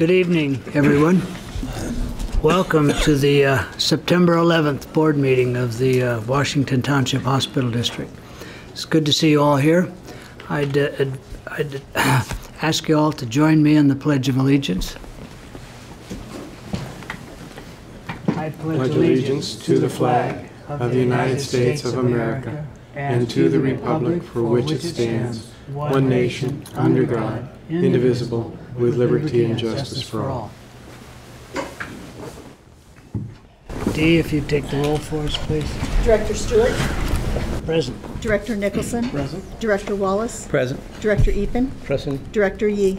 Good evening, everyone. Welcome to the uh, September 11th board meeting of the uh, Washington Township Hospital District. It's good to see you all here. I'd, uh, I'd ask you all to join me in the Pledge of Allegiance. I pledge allegiance to the flag of the United States of America and to the republic for which it stands, one nation, under God, indivisible, with liberty and justice for all. Dee, if you'd take the roll for us, please. Director Stewart, Present. Director Nicholson. Present. Director Wallace, Present. Director Eapen, Present. Director Yee.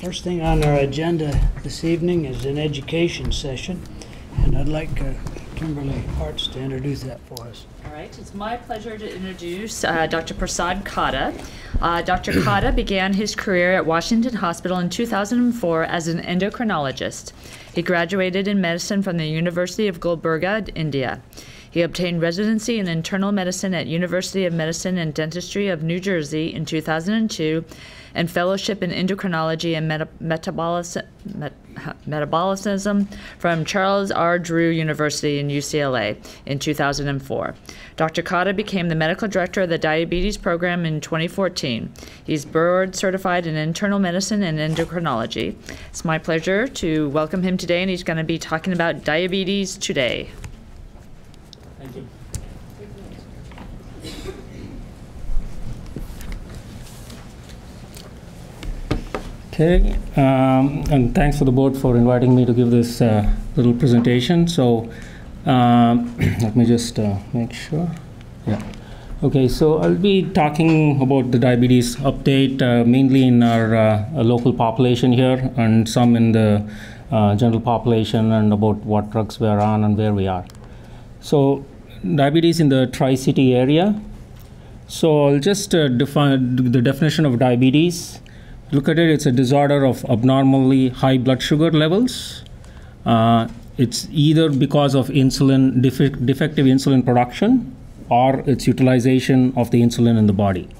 First thing on our agenda this evening is an education session, and I'd like uh, Kimberly Hartz to introduce that for us. All right, it's my pleasure to introduce uh, Dr. Prasad Katta. Uh, Dr. Katta began his career at Washington Hospital in 2004 as an endocrinologist. He graduated in medicine from the University of Gulbarga, India. He obtained residency in internal medicine at University of Medicine and Dentistry of New Jersey in 2002 and fellowship in endocrinology and meta- met- metabolicism from Charles R. Drew University in UCLA in 2004. Dr. Katta became the medical director of the diabetes program in 2014. He's board certified in internal medicine and endocrinology. It's my pleasure to welcome him today, and he's going to be talking about diabetes today. Thank you. Okay, um, and thanks for the board for inviting me to give this uh, little presentation. So um, let me just uh, make sure. Yeah. Okay, so I'll be talking about the diabetes update uh, mainly in our uh, local population here and some in the uh, general population and about what drugs we are on and where we are. So diabetes in the Tri-City area. So I'll just uh, define the definition of diabetes. Look at it, it's a disorder of abnormally high blood sugar levels. Uh, it's either because of insulin defect, defective insulin production or its utilization of the insulin in the body.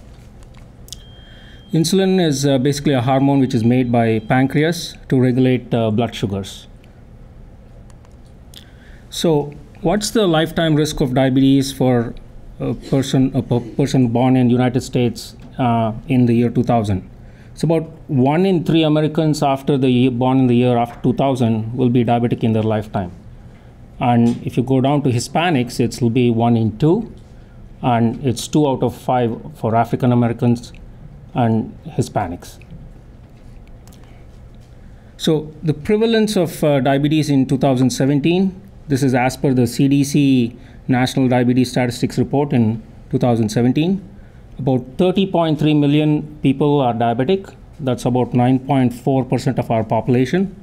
Insulin is uh, basically a hormone which is made by pancreas to regulate uh, blood sugars. So, what's the lifetime risk of diabetes for a person a person born in United States uh, in the year 2000? It's about one in three Americans after the year, born in the year after 2000 will be diabetic in their lifetime. And if you go down to Hispanics, it will be one in two, and it's two out of five for African Americans and Hispanics. So the prevalence of uh, diabetes in 2017, this is as per the CDC National Diabetes Statistics Report in 2017. About 30.3 million people are diabetic. That's about 9.4% of our population.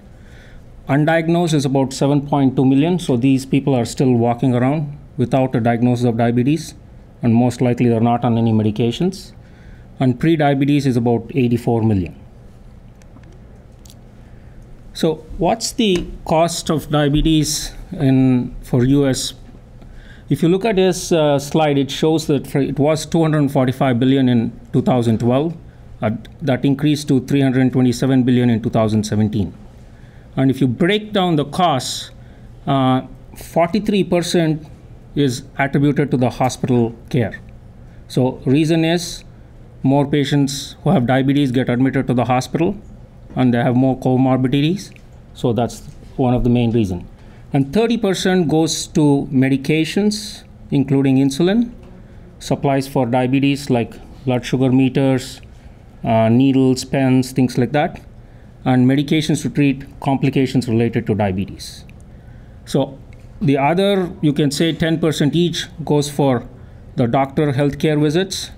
Undiagnosed is about 7.2 million, so these people are still walking around without a diagnosis of diabetes, and most likely they're not on any medications. And pre-diabetes is about 84 million. So, what's the cost of diabetes in for U.S. If you look at this uh, slide, it shows that it was 245 billion in 2012. Uh, that increased to 327 billion in 2017. And if you break down the costs, uh, 43% is attributed to the hospital care. So reason is more patients who have diabetes get admitted to the hospital and they have more comorbidities. So that's one of the main reasons and 30% goes to medications including insulin supplies for diabetes like blood sugar meters uh, needles pens things like that and medications to treat complications related to diabetes. So the other you can say 10% each goes for the doctor healthcare visits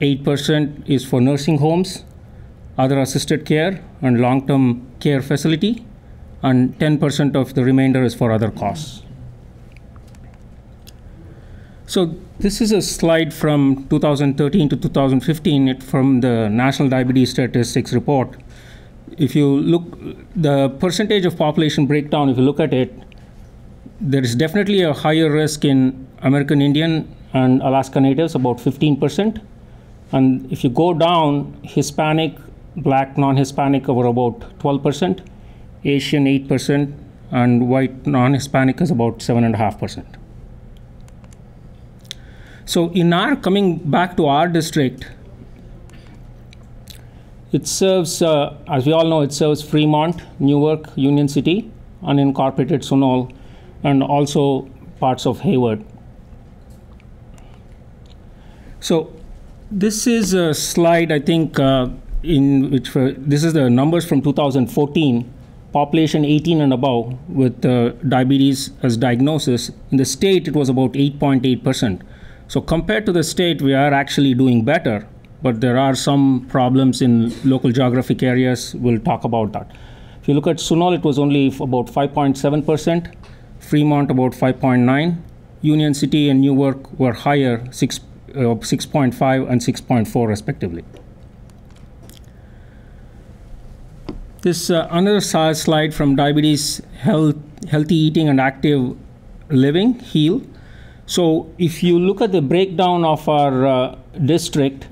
8% is for nursing homes other assisted care and long-term care facility and 10% of the remainder is for other costs. So this is a slide from 2013 to 2015 it, from the National Diabetes Statistics Report. If you look, the percentage of population breakdown, if you look at it, there is definitely a higher risk in American Indian and Alaska Natives, about 15%, And if you go down, Hispanic, black, non Hispanic over about 12%, Asian 8%, and white non Hispanic is about 7.5%. So, in our coming back to our district, it serves, uh, as we all know, it serves Fremont, Newark, Union City, unincorporated Sunol, and also parts of Hayward. So, this is a slide, I think, uh, in which uh, this is the numbers from 2014 population 18 and above with uh, diabetes as diagnosis. In the state, it was about 8.8%. So, compared to the state, we are actually doing better, but there are some problems in local geographic areas. We'll talk about that. If you look at Sunol, it was only about 5.7%, Fremont about 5.9, Union City and Newark were higher, 6, uh, 6.5 and 6.4 respectively. This uh, another slide from diabetes health, healthy eating and active living heal so if you look at the breakdown of our uh, district,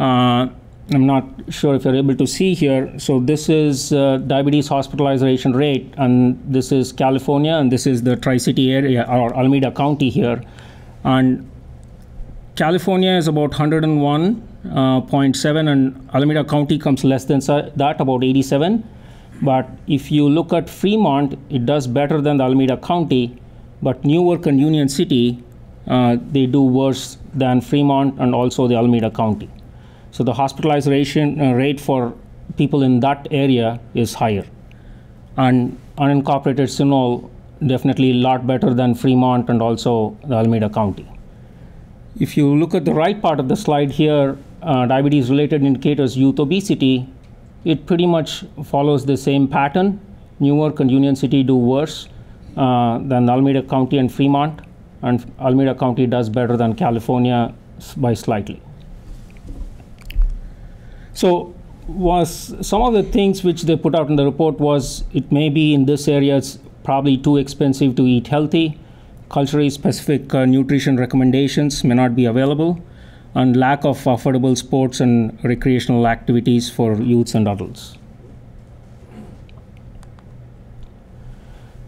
uh, I'm not sure if you're able to see here. So this is uh, diabetes hospitalization rate, and this is California, and this is the Tri-City area or Alameda County here, and California is about 101.7, and Alameda County comes less than that, about 87. But if you look at Fremont, it does better than the Alameda County but Newark and Union City, uh, they do worse than Fremont and also the Alameda County. So the hospitalization uh, rate for people in that area is higher. And unincorporated Sunol definitely a lot better than Fremont and also the Alameda County. If you look at the right part of the slide here, uh, diabetes related indicators, youth obesity, it pretty much follows the same pattern. Newark and Union City do worse uh, than Alameda County and Fremont, and Alameda County does better than California by slightly. So was some of the things which they put out in the report was it may be in this area it's probably too expensive to eat healthy, culturally specific uh, nutrition recommendations may not be available, and lack of affordable sports and recreational activities for youths and adults.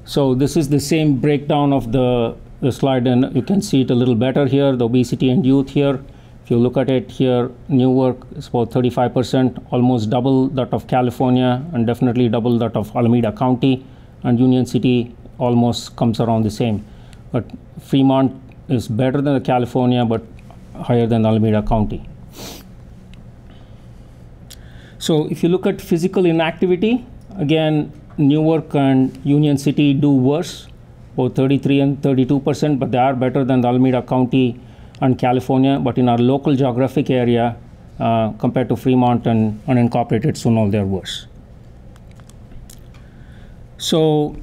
So this is the same breakdown of the, the slide and you can see it a little better here, the obesity and youth here. If you look at it here, Newark is about 35%, almost double that of California and definitely double that of Alameda County and Union City almost comes around the same. But Fremont is better than California but higher than Alameda County. So if you look at physical inactivity, again, Newark and Union City do worse, both 33 and 32 percent, but they are better than the Alameda County and California. But in our local geographic area, uh, compared to Fremont and unincorporated Sunol, they're worse. So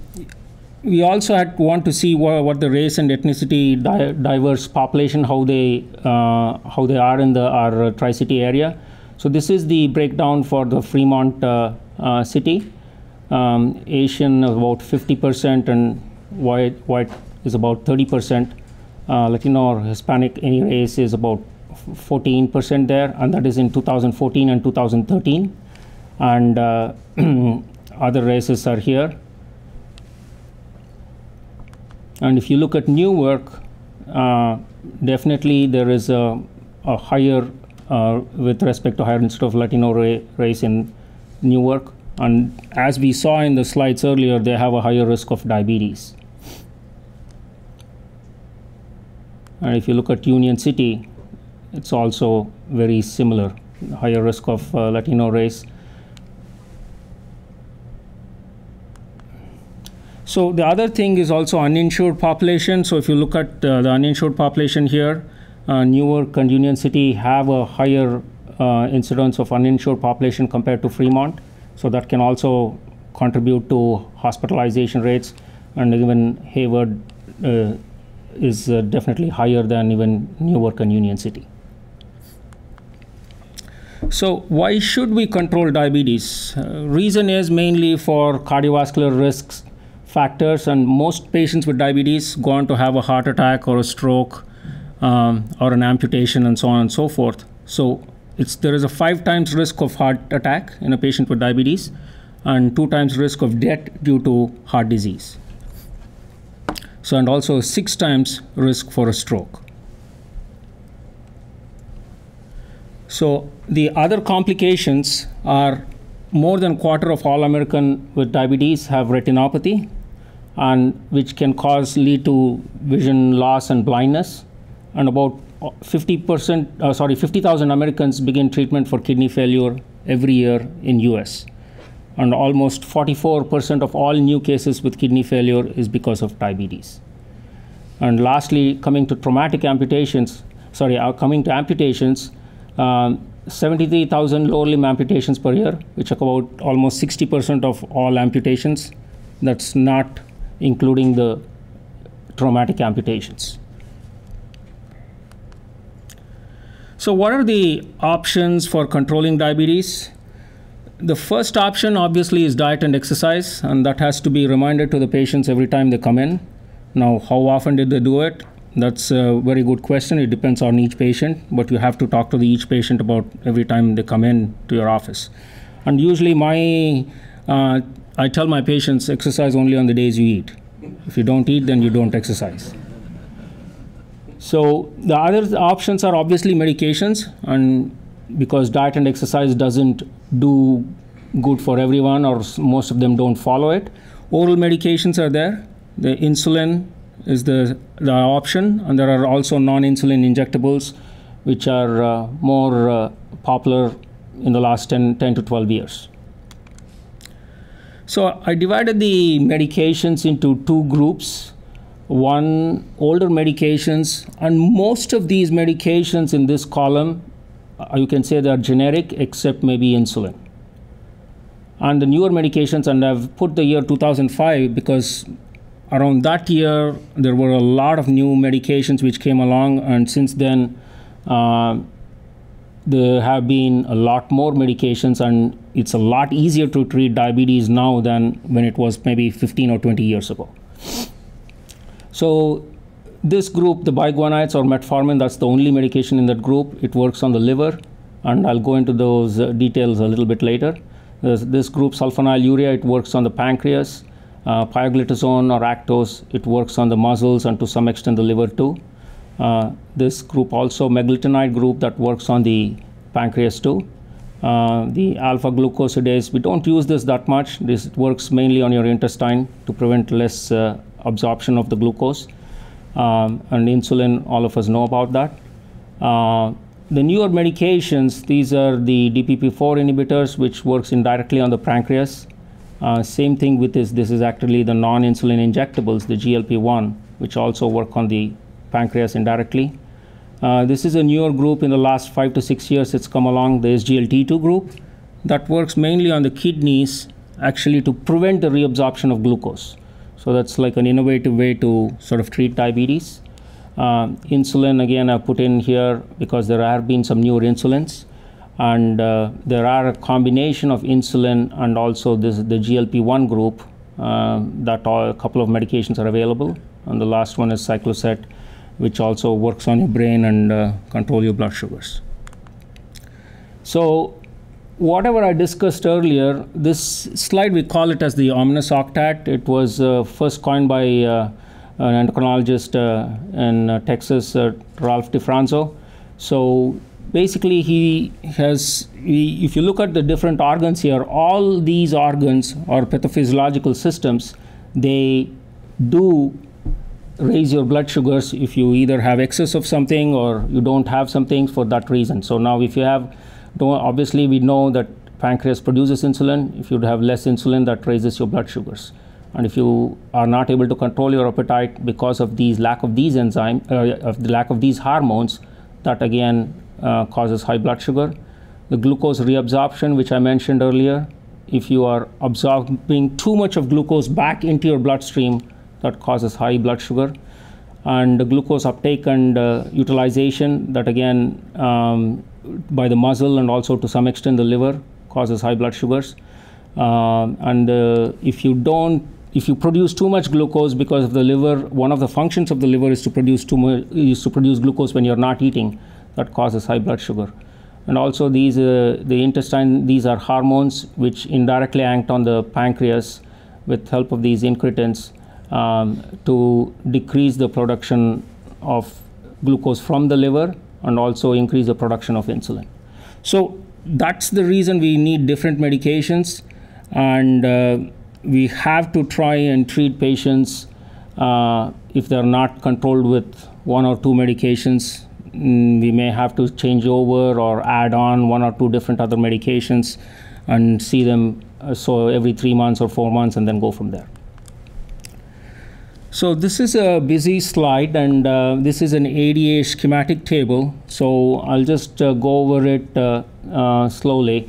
we also had want to see what, what the race and ethnicity di diverse population, how they uh, how they are in the our Tri-City area. So this is the breakdown for the Fremont uh, uh city um, Asian about 50% and white, white is about 30%. Uh, Latino or Hispanic, any race is about 14% there, and that is in 2014 and 2013. And uh, other races are here. And if you look at Newark, uh, definitely there is a, a higher, uh, with respect to higher instead of Latino ra race in Newark. And as we saw in the slides earlier, they have a higher risk of diabetes. And if you look at Union City, it's also very similar, higher risk of uh, Latino race. So the other thing is also uninsured population. So if you look at uh, the uninsured population here, uh, Newark and Union City have a higher uh, incidence of uninsured population compared to Fremont. So that can also contribute to hospitalization rates, and even Hayward uh, is uh, definitely higher than even Newark and Union City. So why should we control diabetes? Uh, reason is mainly for cardiovascular risks factors, and most patients with diabetes go on to have a heart attack or a stroke um, or an amputation and so on and so forth. So it's, there is a five times risk of heart attack in a patient with diabetes and two times risk of death due to heart disease. So, and also six times risk for a stroke. So, the other complications are more than quarter of all American with diabetes have retinopathy, and which can cause lead to vision loss and blindness, and about 50%, uh, sorry, 50,000 Americans begin treatment for kidney failure every year in US. And almost 44% of all new cases with kidney failure is because of diabetes. And lastly, coming to traumatic amputations, sorry, uh, coming to amputations, um, 73,000 lower limb amputations per year, which are about almost 60% of all amputations. That's not including the traumatic amputations. So, what are the options for controlling diabetes? The first option, obviously, is diet and exercise, and that has to be reminded to the patients every time they come in. Now, how often did they do it? That's a very good question. It depends on each patient, but you have to talk to the each patient about every time they come in to your office. And usually, my uh, I tell my patients exercise only on the days you eat. If you don't eat, then you don't exercise. So the other options are obviously medications, and because diet and exercise doesn't do good for everyone, or most of them don't follow it, oral medications are there. The insulin is the, the option, and there are also non-insulin injectables, which are uh, more uh, popular in the last 10, 10 to 12 years. So I divided the medications into two groups. One older medications and most of these medications in this column uh, you can say they are generic except maybe insulin. And the newer medications and i've put the year 2005 because around that year there were a lot of new medications which came along and since then uh, there have been a lot more medications and it's a lot easier to treat diabetes now than when it was maybe 15 or 20 years ago so this group, the biguanides or metformin, that's the only medication in that group. It works on the liver, and I'll go into those uh, details a little bit later. There's this group, sulfonylurea, it works on the pancreas. Uh, pioglitazone or Actos, it works on the muscles and to some extent the liver too. Uh, this group also, meglitinide group, that works on the pancreas too. Uh, the alpha glucosidase, we don't use this that much. This works mainly on your intestine to prevent less uh, absorption of the glucose. Um, and insulin, all of us know about that. Uh, the newer medications, these are the DPP4 inhibitors, which works indirectly on the pancreas. Uh, same thing with this. This is actually the non-insulin injectables, the GLP-1, which also work on the pancreas indirectly. Uh, this is a newer group in the last five to six years. It's come along, the SGLT2 group, that works mainly on the kidneys, actually to prevent the reabsorption of glucose. So that's like an innovative way to sort of treat diabetes. Uh, insulin, again, I put in here because there have been some newer insulins. And uh, there are a combination of insulin and also this, the GLP-1 group uh, that all, a couple of medications are available. And the last one is Cycloset, which also works on your brain and uh, control your blood sugars. So whatever I discussed earlier, this slide we call it as the ominous octet. It was uh, first coined by uh, an endocrinologist uh, in uh, Texas, uh, Ralph DeFronzo. So basically, he has, he, if you look at the different organs here, all these organs or pathophysiological systems, they do raise your blood sugars if you either have excess of something or you don't have some things for that reason. So now if you have obviously we know that pancreas produces insulin. If you have less insulin, that raises your blood sugars. And if you are not able to control your appetite because of these lack of these enzymes, uh, of the lack of these hormones, that again uh, causes high blood sugar. The glucose reabsorption, which I mentioned earlier, if you are absorbing too much of glucose back into your bloodstream, that causes high blood sugar. And glucose uptake and uh, utilization, that again um, by the muscle and also to some extent the liver causes high blood sugars. Um, and uh, if you don't, if you produce too much glucose because of the liver, one of the functions of the liver is to produce too much, is to produce glucose when you're not eating. That causes high blood sugar. And also these, uh, the intestine, these are hormones which indirectly act on the pancreas with help of these incretins um, to decrease the production of glucose from the liver and also increase the production of insulin. So that's the reason we need different medications and uh, we have to try and treat patients uh, if they're not controlled with one or two medications mm, we may have to change over or add on one or two different other medications and see them uh, so every three months or four months and then go from there so this is a busy slide and uh, this is an ADA schematic table. So I'll just uh, go over it uh, uh slowly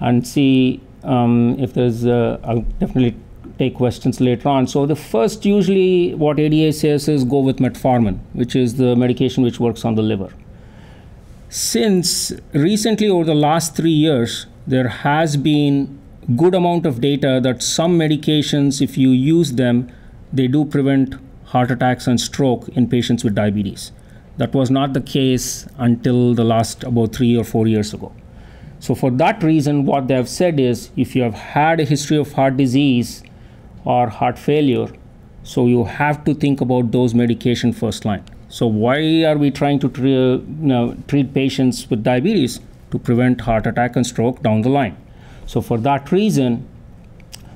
and see um, if there's, uh, I'll definitely take questions later on. So the first usually what ADA says is go with metformin, which is the medication which works on the liver. Since recently over the last three years, there has been good amount of data that some medications, if you use them, they do prevent heart attacks and stroke in patients with diabetes. That was not the case until the last about three or four years ago. So, for that reason, what they have said is if you have had a history of heart disease or heart failure, so you have to think about those medication first line. So, why are we trying to tre- you know, treat patients with diabetes? To prevent heart attack and stroke down the line. So, for that reason,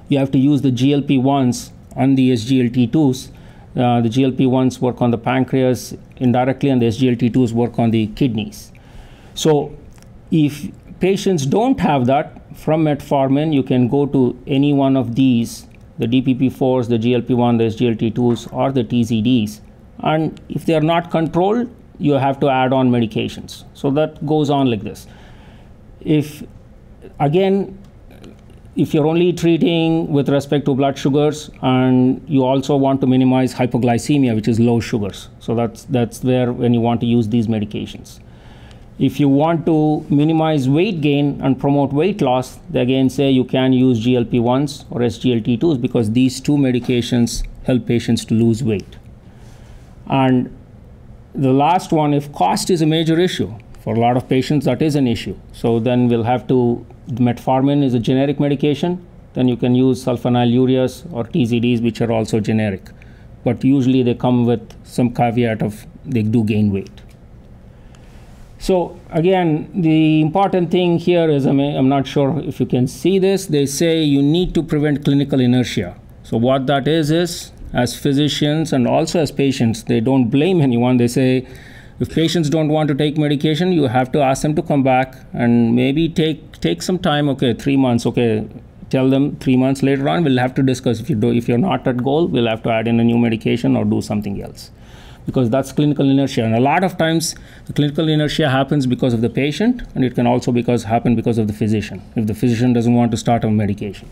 you have to use the GLP 1s and the SGLT2s. Uh, the GLP-1s work on the pancreas indirectly, and the SGLT2s work on the kidneys. So, if patients don't have that from metformin, you can go to any one of these the DPP4s, the GLP-1, the SGLT2s, or the TZDs. And if they are not controlled, you have to add on medications. So that goes on like this. If again, if you're only treating with respect to blood sugars and you also want to minimize hypoglycemia which is low sugars. So that's that's where when you want to use these medications. If you want to minimize weight gain and promote weight loss they again say you can use glp-1s or sglt2s because these two medications help patients to lose weight. And the last one if cost is a major issue for a lot of patients that is an issue. So then we'll have to metformin is a generic medication, then you can use sulfonylureas or TZDs, which are also generic. But usually they come with some caveat of they do gain weight. So again, the important thing here is, I mean, I'm not sure if you can see this, they say you need to prevent clinical inertia. So what that is is, as physicians and also as patients, they don't blame anyone. They say, if patients don't want to take medication, you have to ask them to come back and maybe take take some time. Okay, three months. Okay, tell them three months later on. We'll have to discuss if you do if you're not at goal. We'll have to add in a new medication or do something else, because that's clinical inertia. And a lot of times, the clinical inertia happens because of the patient, and it can also because happen because of the physician. If the physician doesn't want to start a medication.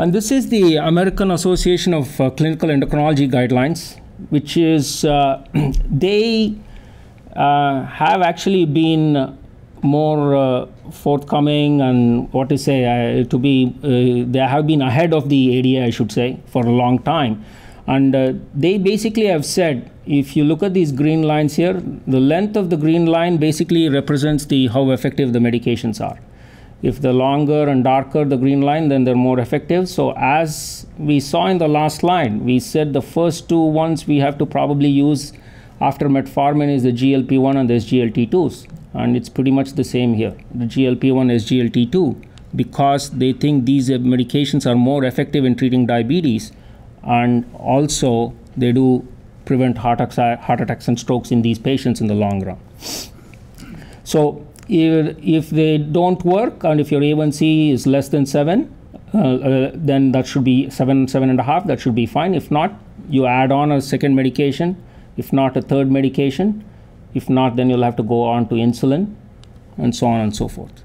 And this is the American Association of uh, Clinical Endocrinology guidelines which is uh, they uh, have actually been more uh, forthcoming and what to say to be they have been ahead of the ADA I should say for a long time. And uh, they basically have said if you look at these green lines here the length of the green line basically represents the how effective the medications are if the longer and darker the green line, then they're more effective. So as we saw in the last slide, we said the first two ones we have to probably use after metformin is the GLP-1 and the SGLT2s. And it's pretty much the same here, the GLP-1, SGLT2, because they think these medications are more effective in treating diabetes and also they do prevent heart heart attacks and strokes in these patients in the long run. So if, they don't work and if your A1C is less than 7, uh, uh, then that should be 7, 7 and a half, that should be fine. If not, you add on a second medication, if not a third medication. If not, then you'll have to go on to insulin and so on and so forth.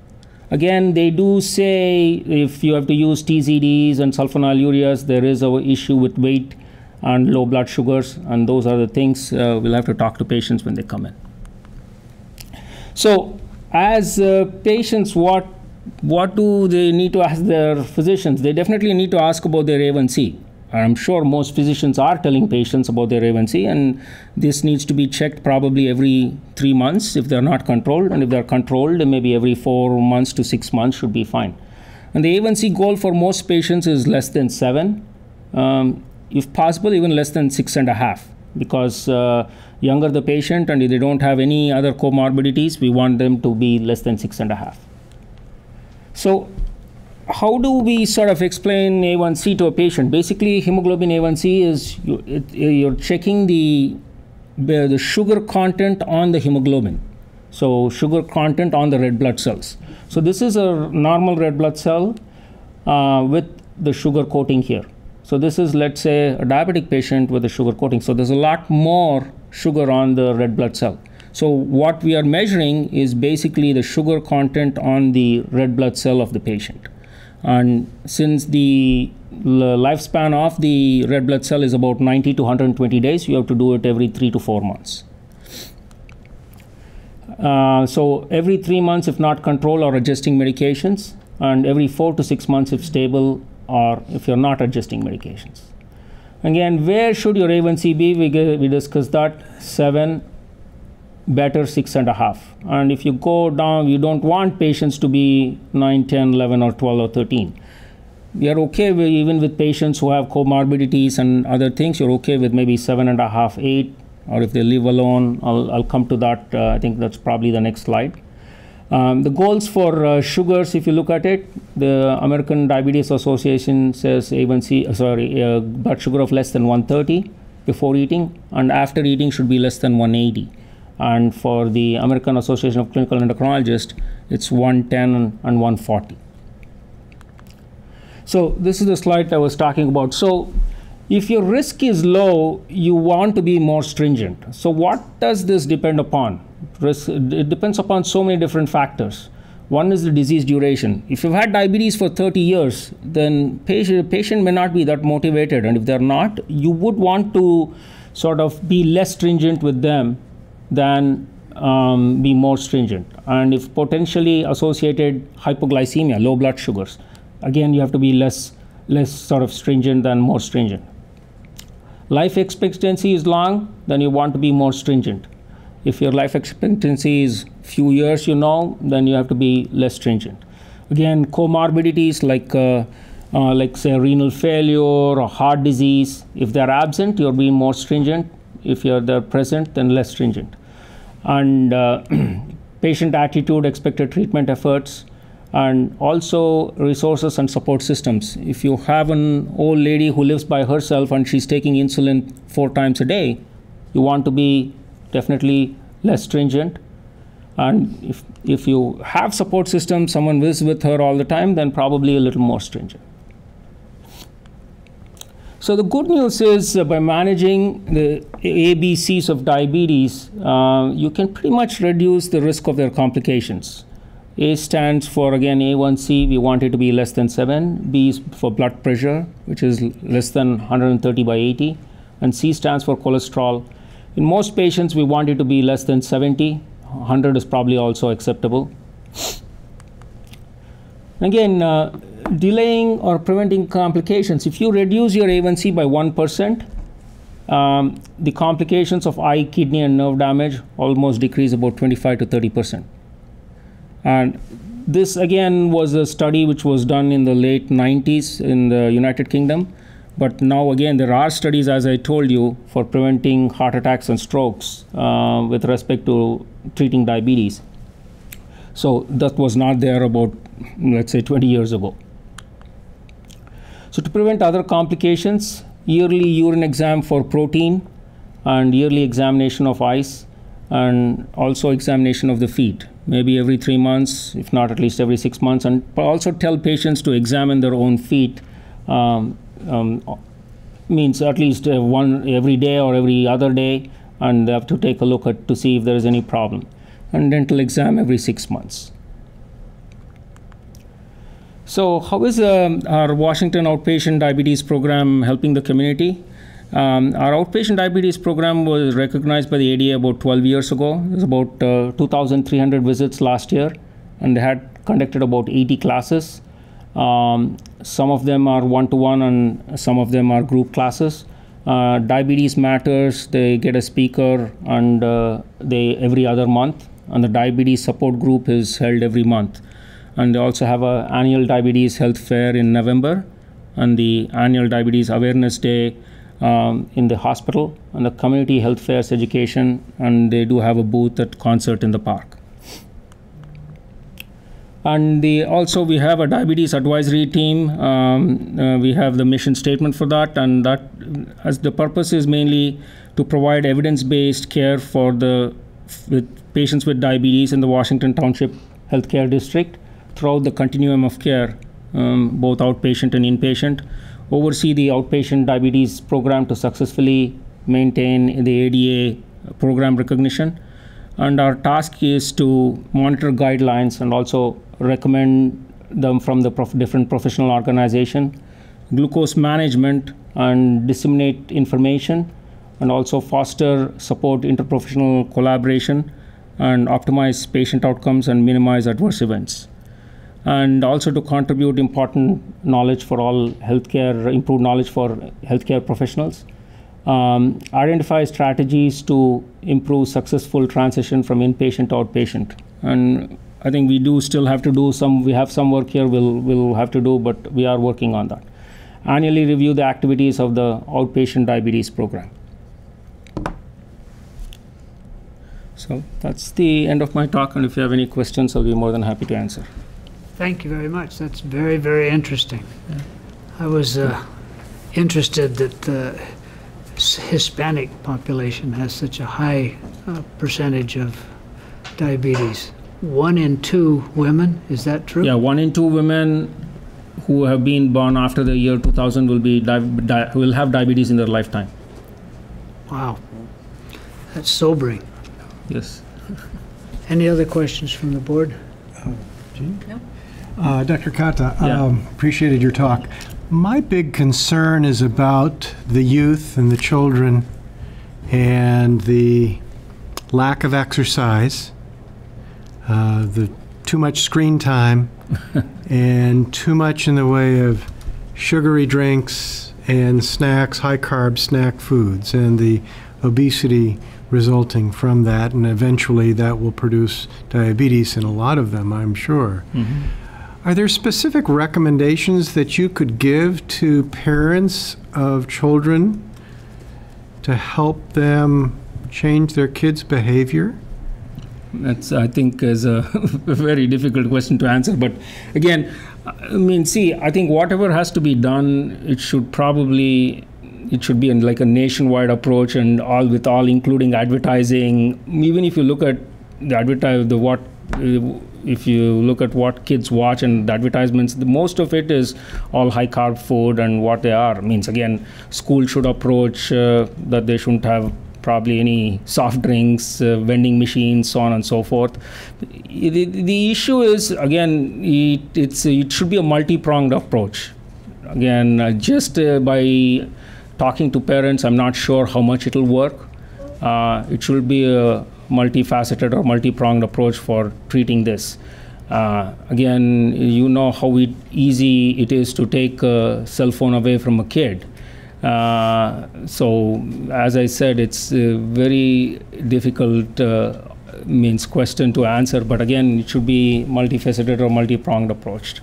Again, they do say if you have to use TZDs and sulfonylureas, there is an issue with weight and low blood sugars, and those are the things uh, we'll have to talk to patients when they come in. So, as uh, patients, what what do they need to ask their physicians? They definitely need to ask about their A1C I'm sure most physicians are telling patients about their A1C, and this needs to be checked probably every three months if they're not controlled, and if they're controlled, maybe every four months to six months should be fine. And the A1C goal for most patients is less than seven, um, if possible, even less than six and a half, because uh, younger the patient and if they don't have any other comorbidities, we want them to be less than six and a half. So, how do we sort of explain A1C to a patient? Basically, hemoglobin A1C is you, it, you're checking the the sugar content on the hemoglobin. So, sugar content on the red blood cells. So, this is a normal red blood cell uh, with the sugar coating here. So, this is, let's say, a diabetic patient with a sugar coating. So, there's a lot more sugar on the red blood cell. So, what we are measuring is basically the sugar content on the red blood cell of the patient. And since the lifespan of the red blood cell is about 90 to 120 days, you have to do it every three to four months. Uh, so, every three months, if not control or adjusting medications, and every four to six months, if stable or if you're not adjusting medications. Again, where should your A1C be? We, we discussed that seven, better six and a half. And if you go down, you don't want patients to be 9, 10, 11, or 12 or 13. We are okay with, even with patients who have comorbidities and other things. You're okay with maybe seven and a half, eight, or if they live alone. I'll, I'll come to that. Uh, I think that's probably the next slide. Um, the goals for uh, sugars, if you look at it, the American Diabetes Association says A1C, uh, sorry, uh, blood sugar of less than 130 before eating, and after eating should be less than 180. And for the American Association of Clinical Endocrinologists, it's 110 and 140. So this is the slide I was talking about. So if your risk is low, you want to be more stringent. So what does this depend upon? It depends upon so many different factors. One is the disease duration. If you've had diabetes for 30 years, then patient, patient may not be that motivated. And if they're not, you would want to sort of be less stringent with them than um, be more stringent. And if potentially associated hypoglycemia, low blood sugars, again, you have to be less, less sort of stringent than more stringent. Life expectancy is long, then you want to be more stringent. If your life expectancy is few years, you know, then you have to be less stringent. Again, comorbidities like uh, uh, like say renal failure or heart disease, if they're absent, you're being more stringent. If you're they're present, then less stringent. And uh, patient attitude, expected treatment efforts, and also resources and support systems. If you have an old lady who lives by herself and she's taking insulin four times a day, you want to be definitely less stringent. And if, if you have support system, someone lives with her all the time, then probably a little more stringent. So the good news is uh, by managing the ABCs of diabetes, uh, you can pretty much reduce the risk of their complications. A stands for again A1C, we want it to be less than 7. B is for blood pressure, which is less than 130 by 80. And C stands for cholesterol. In most patients, we want it to be less than 70. 100 is probably also acceptable. Again, uh, delaying or preventing complications. If you reduce your A1C by 1%, um, the complications of eye, kidney, and nerve damage almost decrease about 25 to 30 percent. And this again was a study which was done in the late 90s in the United Kingdom. But now again, there are studies, as I told you, for preventing heart attacks and strokes uh, with respect to treating diabetes. So that was not there about, let's say, 20 years ago. So to prevent other complications, yearly urine exam for protein and yearly examination of eyes and also examination of the feet maybe every three months, if not at least every six months, and also tell patients to examine their own feet. Um, um, means at least uh, one every day or every other day, and they have to take a look at to see if there is any problem. And dental exam every six months. So, how is uh, our Washington outpatient diabetes program helping the community? Um, our outpatient diabetes program was recognized by the ADA about 12 years ago. It was about uh, 2,300 visits last year, and they had conducted about 80 classes. Um, some of them are one to one, and some of them are group classes. Uh, Diabetes Matters, they get a speaker and uh, they every other month, and the diabetes support group is held every month. And they also have a annual diabetes health fair in November, and the annual diabetes awareness day um, in the hospital, and the community health fairs education, and they do have a booth at concert in the park and the also we have a diabetes advisory team. Um, uh, we have the mission statement for that. And that as the purpose is mainly to provide evidence-based care for the with patients with diabetes in the washington township healthcare district throughout the continuum of care um, both outpatient and inpatient. Oversee the outpatient diabetes program to successfully maintain the ada program recognition. And our task is to monitor guidelines and also recommend them from the prof- different professional organization. Glucose management and disseminate information and also foster support interprofessional collaboration and optimize patient outcomes and minimize adverse events. And also to contribute important knowledge for all healthcare improved knowledge for healthcare professionals. Um, identify strategies to improve successful transition from inpatient to outpatient. And I think we do still have to do some. We have some work here. We'll we'll have to do, but we are working on that. Annually review the activities of the outpatient diabetes program. So that's the end of my talk. And if you have any questions, I'll be more than happy to answer. Thank you very much. That's very, very interesting. I was uh, interested that the Hispanic population has such a high uh, percentage of diabetes. One in two women, is that true? Yeah, one in two women who have been born after the year 2000 will be di- di- will have diabetes in their lifetime. Wow. That's sobering. Yes. Any other questions from the board? Uh, Dr. Katta, Yeah. um, appreciated your talk. My big concern is about the youth and the children and the lack of exercise, uh, the too much screen time, and too much in the way of sugary drinks and snacks, high carb snack foods, and the obesity resulting from that. And eventually that will produce diabetes in a lot of them, I'm sure. Are there specific recommendations that you could give to parents of children to help them change their kids' behavior? That's, I think, is a very difficult question to answer. But again, I mean, see, I think whatever has to be done, it should probably, it should be in like a nationwide approach and all with all, including advertising. Even if you look at the advertise, the what, uh, if you look at what kids watch and the advertisements, the, most of it is all high carb food and what they are. Means again, school should approach uh, that they shouldn't have probably any soft drinks, uh, vending machines, so on and so forth. The, the issue is again, it, it's it should be a multi-pronged approach. Again, uh, just uh, by talking to parents, I'm not sure how much it'll work. Uh, it should be a multifaceted or multi-pronged approach for treating this. Uh, again, you know how it, easy it is to take a cell phone away from a kid. Uh, so, as I said, it's a very difficult uh, means question to answer. But again, it should be multifaceted or multi-pronged approach.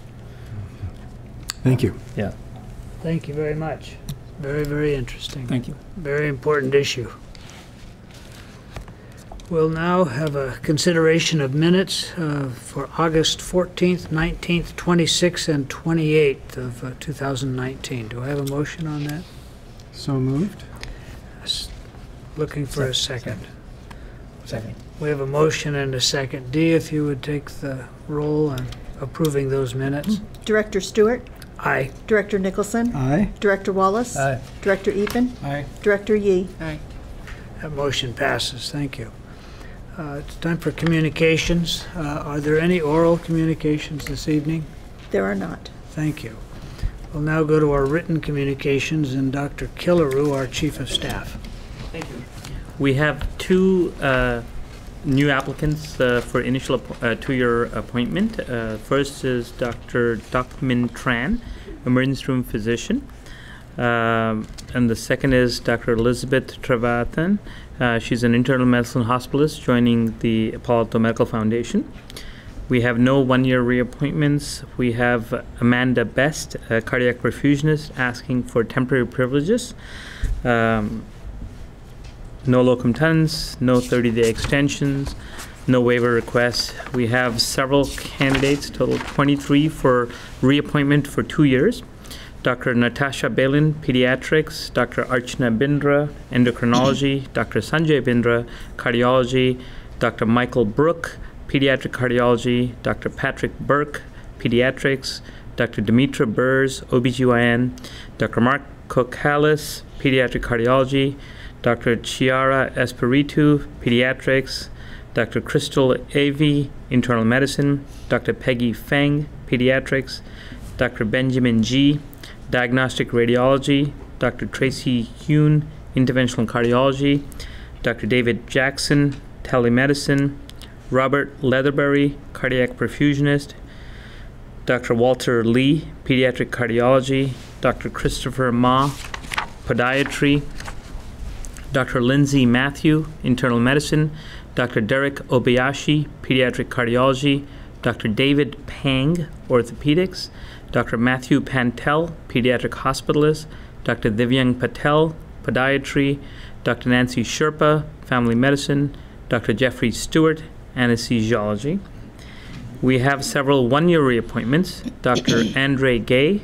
Thank you. Yeah. Thank you very much. Very, very interesting. Thank you. Very important issue. We'll now have a consideration of minutes uh, for August 14th, 19th, 26th, and 28th of uh, 2019. Do I have a motion on that? So moved? S- Looking for a second. Second. We have a motion and a second. Dee, if you would take the roll on approving those minutes. Director Stewart, Aye. Director Nicholson, Aye. Director Wallace, Aye. Director Eapen, Aye. Director Yee. That motion passes. Thank you. Uh, It's time for communications. Uh, Are there any oral communications this evening? There are not. Thank you. We'll now go to our written communications and Dr. Killaroo, our Chief of Staff. Thank you. We have two uh, new applicants uh, for initial appo- uh, two-year appointment. Uh, First is Dr. Duck Min Tran, emergency room physician. Um, And the second is Dr. Elizabeth Trevathan. Uh, She's an internal medicine hospitalist joining the Palo Alto Medical Foundation. We have no one-year reappointments. We have Amanda Best, a cardiac perfusionist, asking for temporary privileges. Um, no locum tenens, no 30-day extensions, no waiver requests. We have several candidates, total 23 for reappointment for two years. Dr. Natasha Balin, pediatrics, Dr. Archana Bindra, endocrinology, Dr. Sanjay Bindra, cardiology, Dr. Michael Brook, pediatric cardiology, Dr. Patrick Burke, pediatrics, Dr. Demetra Burrs, OBGYN, Dr. Mark Kokalis, pediatric cardiology, Dr. Chiara Espiritu, pediatrics, Dr. Crystal Avey, internal medicine, Dr. Peggy Feng, pediatrics, Dr. Benjamin G, diagnostic radiology, Dr. Tracy Hune, interventional cardiology, Dr. David Jackson, telemedicine, Robert Leatherbury, cardiac perfusionist, Dr. Walter Lee, pediatric cardiology, Dr. Christopher Ma, podiatry, Dr. Lindsay Matthew, internal medicine, Dr. Derek Obayashi, pediatric cardiology, Dr. David Pang, orthopedics, Dr. Matthew Pantel, pediatric hospitalist, Dr. Divyang Patel, podiatry, Dr. Nancy Sherpa, family medicine, Dr. Jeffrey Stewart, anesthesiology. We have several one-year reappointments. Dr. Andre Gay,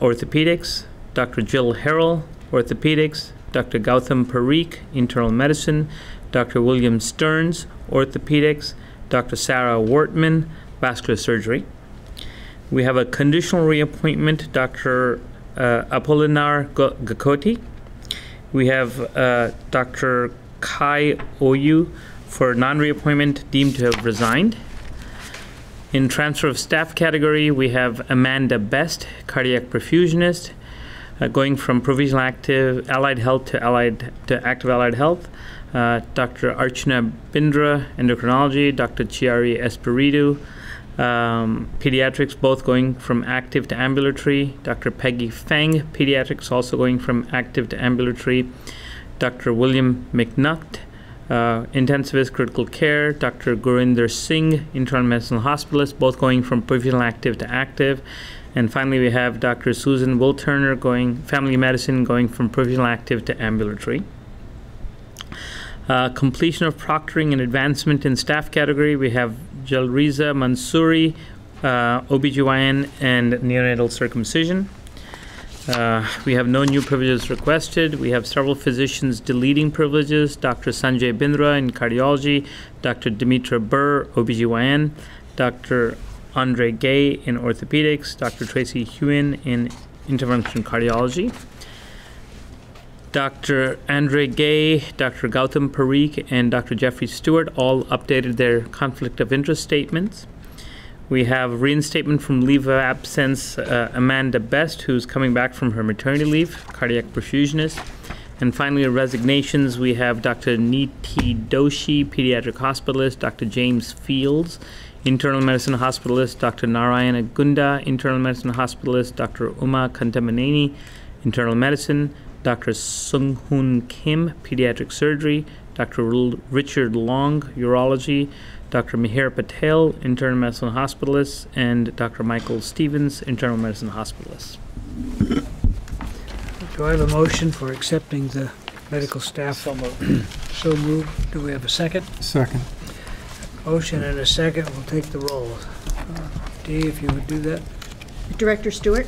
orthopedics, Dr. Jill Harrell, orthopedics, Dr. Gautam Parikh, internal medicine, Dr. William Stearns, orthopedics, Dr. Sarah Wortman, vascular surgery. We have a conditional reappointment, Dr. Uh, Apolinar G- Gakoti. We have uh, Dr. Kai Oyu for non-reappointment deemed to have resigned. In transfer of staff category, we have Amanda Best, cardiac perfusionist, uh, going from provisional active allied health to allied to active allied health. Uh, Dr. Archana Bindra, endocrinology, Dr. Chiari Espiritu, um, pediatrics, both going from active to ambulatory. Dr. Peggy Feng, pediatrics, also going from active to ambulatory. Dr. William McNutt, uh, intensivist critical care, Dr. Gurinder Singh, internal medicine hospitalist, both going from provisional active to active. And finally, we have Dr. Susan Will Turner going family medicine, going from provisional active to ambulatory. Uh, completion of proctoring and advancement in staff category, we have Jalriza Mansouri, uh, OBGYN and neonatal circumcision. Uh, we have no new privileges requested. We have several physicians deleting privileges. Dr. Sanjay Bindra in cardiology, Dr. Dimitra Burr, OBGYN, Dr. Andre Gay in orthopedics, Dr. Tracy Hewin in intervention cardiology. Dr. Andre Gay, Dr. Gautam Parikh, and Dr. Jeffrey Stewart all updated their conflict of interest statements. We have reinstatement from leave of absence uh, Amanda Best, who's coming back from her maternity leave, cardiac perfusionist. And finally, resignations, we have Dr. Niti Doshi, pediatric hospitalist, Dr. James Fields, internal medicine hospitalist, Dr. Narayana Gunda, internal medicine hospitalist, Dr. Uma Kantamaneni, internal medicine, Dr. Sung Hoon Kim, pediatric surgery, Dr. Richard Long, urology, Dr. Mihir Patel, internal medicine hospitalist, and Dr. Michael Stevens, internal medicine hospitalist. Do I have a motion for accepting the medical staff? So moved. So moved. Do we have a second? Second. Motion and a second. We'll take the roll. Uh, Dee, if you would do that. Director Stewart,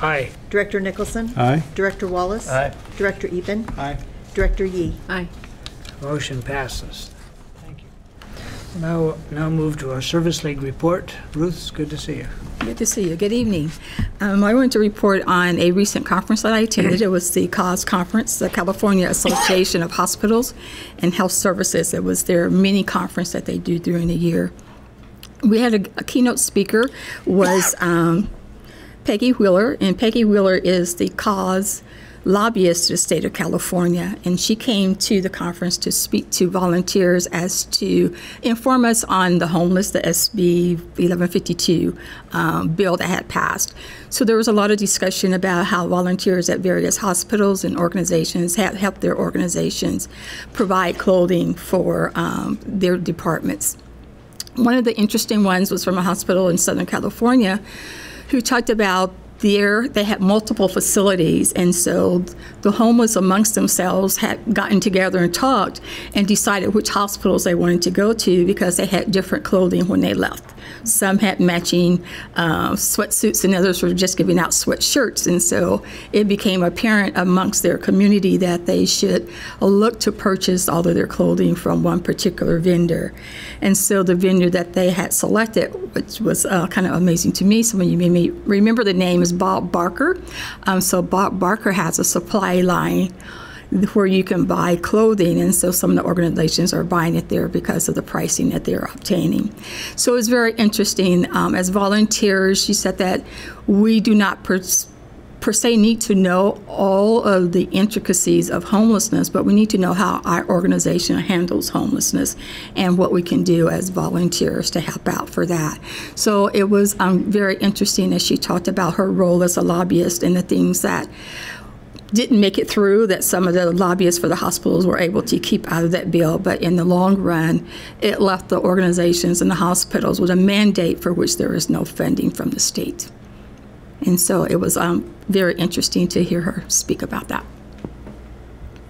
Aye. Director Nicholson, Aye. Director Wallace. Aye. Director Eapen. Aye. Director Yee. Aye. Motion passes. Now, now move to our Service League report. Ruth, it's good to see you. Good to see you. Good evening. Um, I wanted to report on a recent conference that I attended. It was the CAHHS conference, the California Association of Hospitals and Health Services. It was their mini conference that they do during the year. We had a, a keynote speaker was um, Peggy Wheeler, and Peggy Wheeler is the CAHHS lobbyist to the state of California, and she came to the conference to speak to volunteers as to inform us on the homeless, the SB 1152 um, bill that had passed. So there was a lot of discussion about how volunteers at various hospitals and organizations have helped their organizations provide clothing for um, their departments. One of the interesting ones was from a hospital in Southern California who talked about there they had multiple facilities and so the homeless amongst themselves had gotten together and talked and decided which hospitals they wanted to go to because they had different clothing when they left. Some had matching uh, sweatsuits and others were just giving out sweatshirts. And so it became apparent amongst their community that they should look to purchase all of their clothing from one particular vendor. And so the vendor that they had selected which was uh, kind of amazing to me some of you may remember the name is Bob Barker. Um, so Bob Barker has a supply line where you can buy clothing, and so some of the organizations are buying it there because of the pricing that they're obtaining. So it's very interesting. Um, as volunteers, she said that we do not pers- per se need to know all of the intricacies of homelessness, but we need to know how our organization handles homelessness and what we can do as volunteers to help out for that. So it was um, very interesting as she talked about her role as a lobbyist and the things that didn't make it through that some of the lobbyists for the hospitals were able to keep out of that bill but in the long run it left the organizations and the hospitals with a mandate for which there is no funding from the state and so it was um, very interesting to hear her speak about that.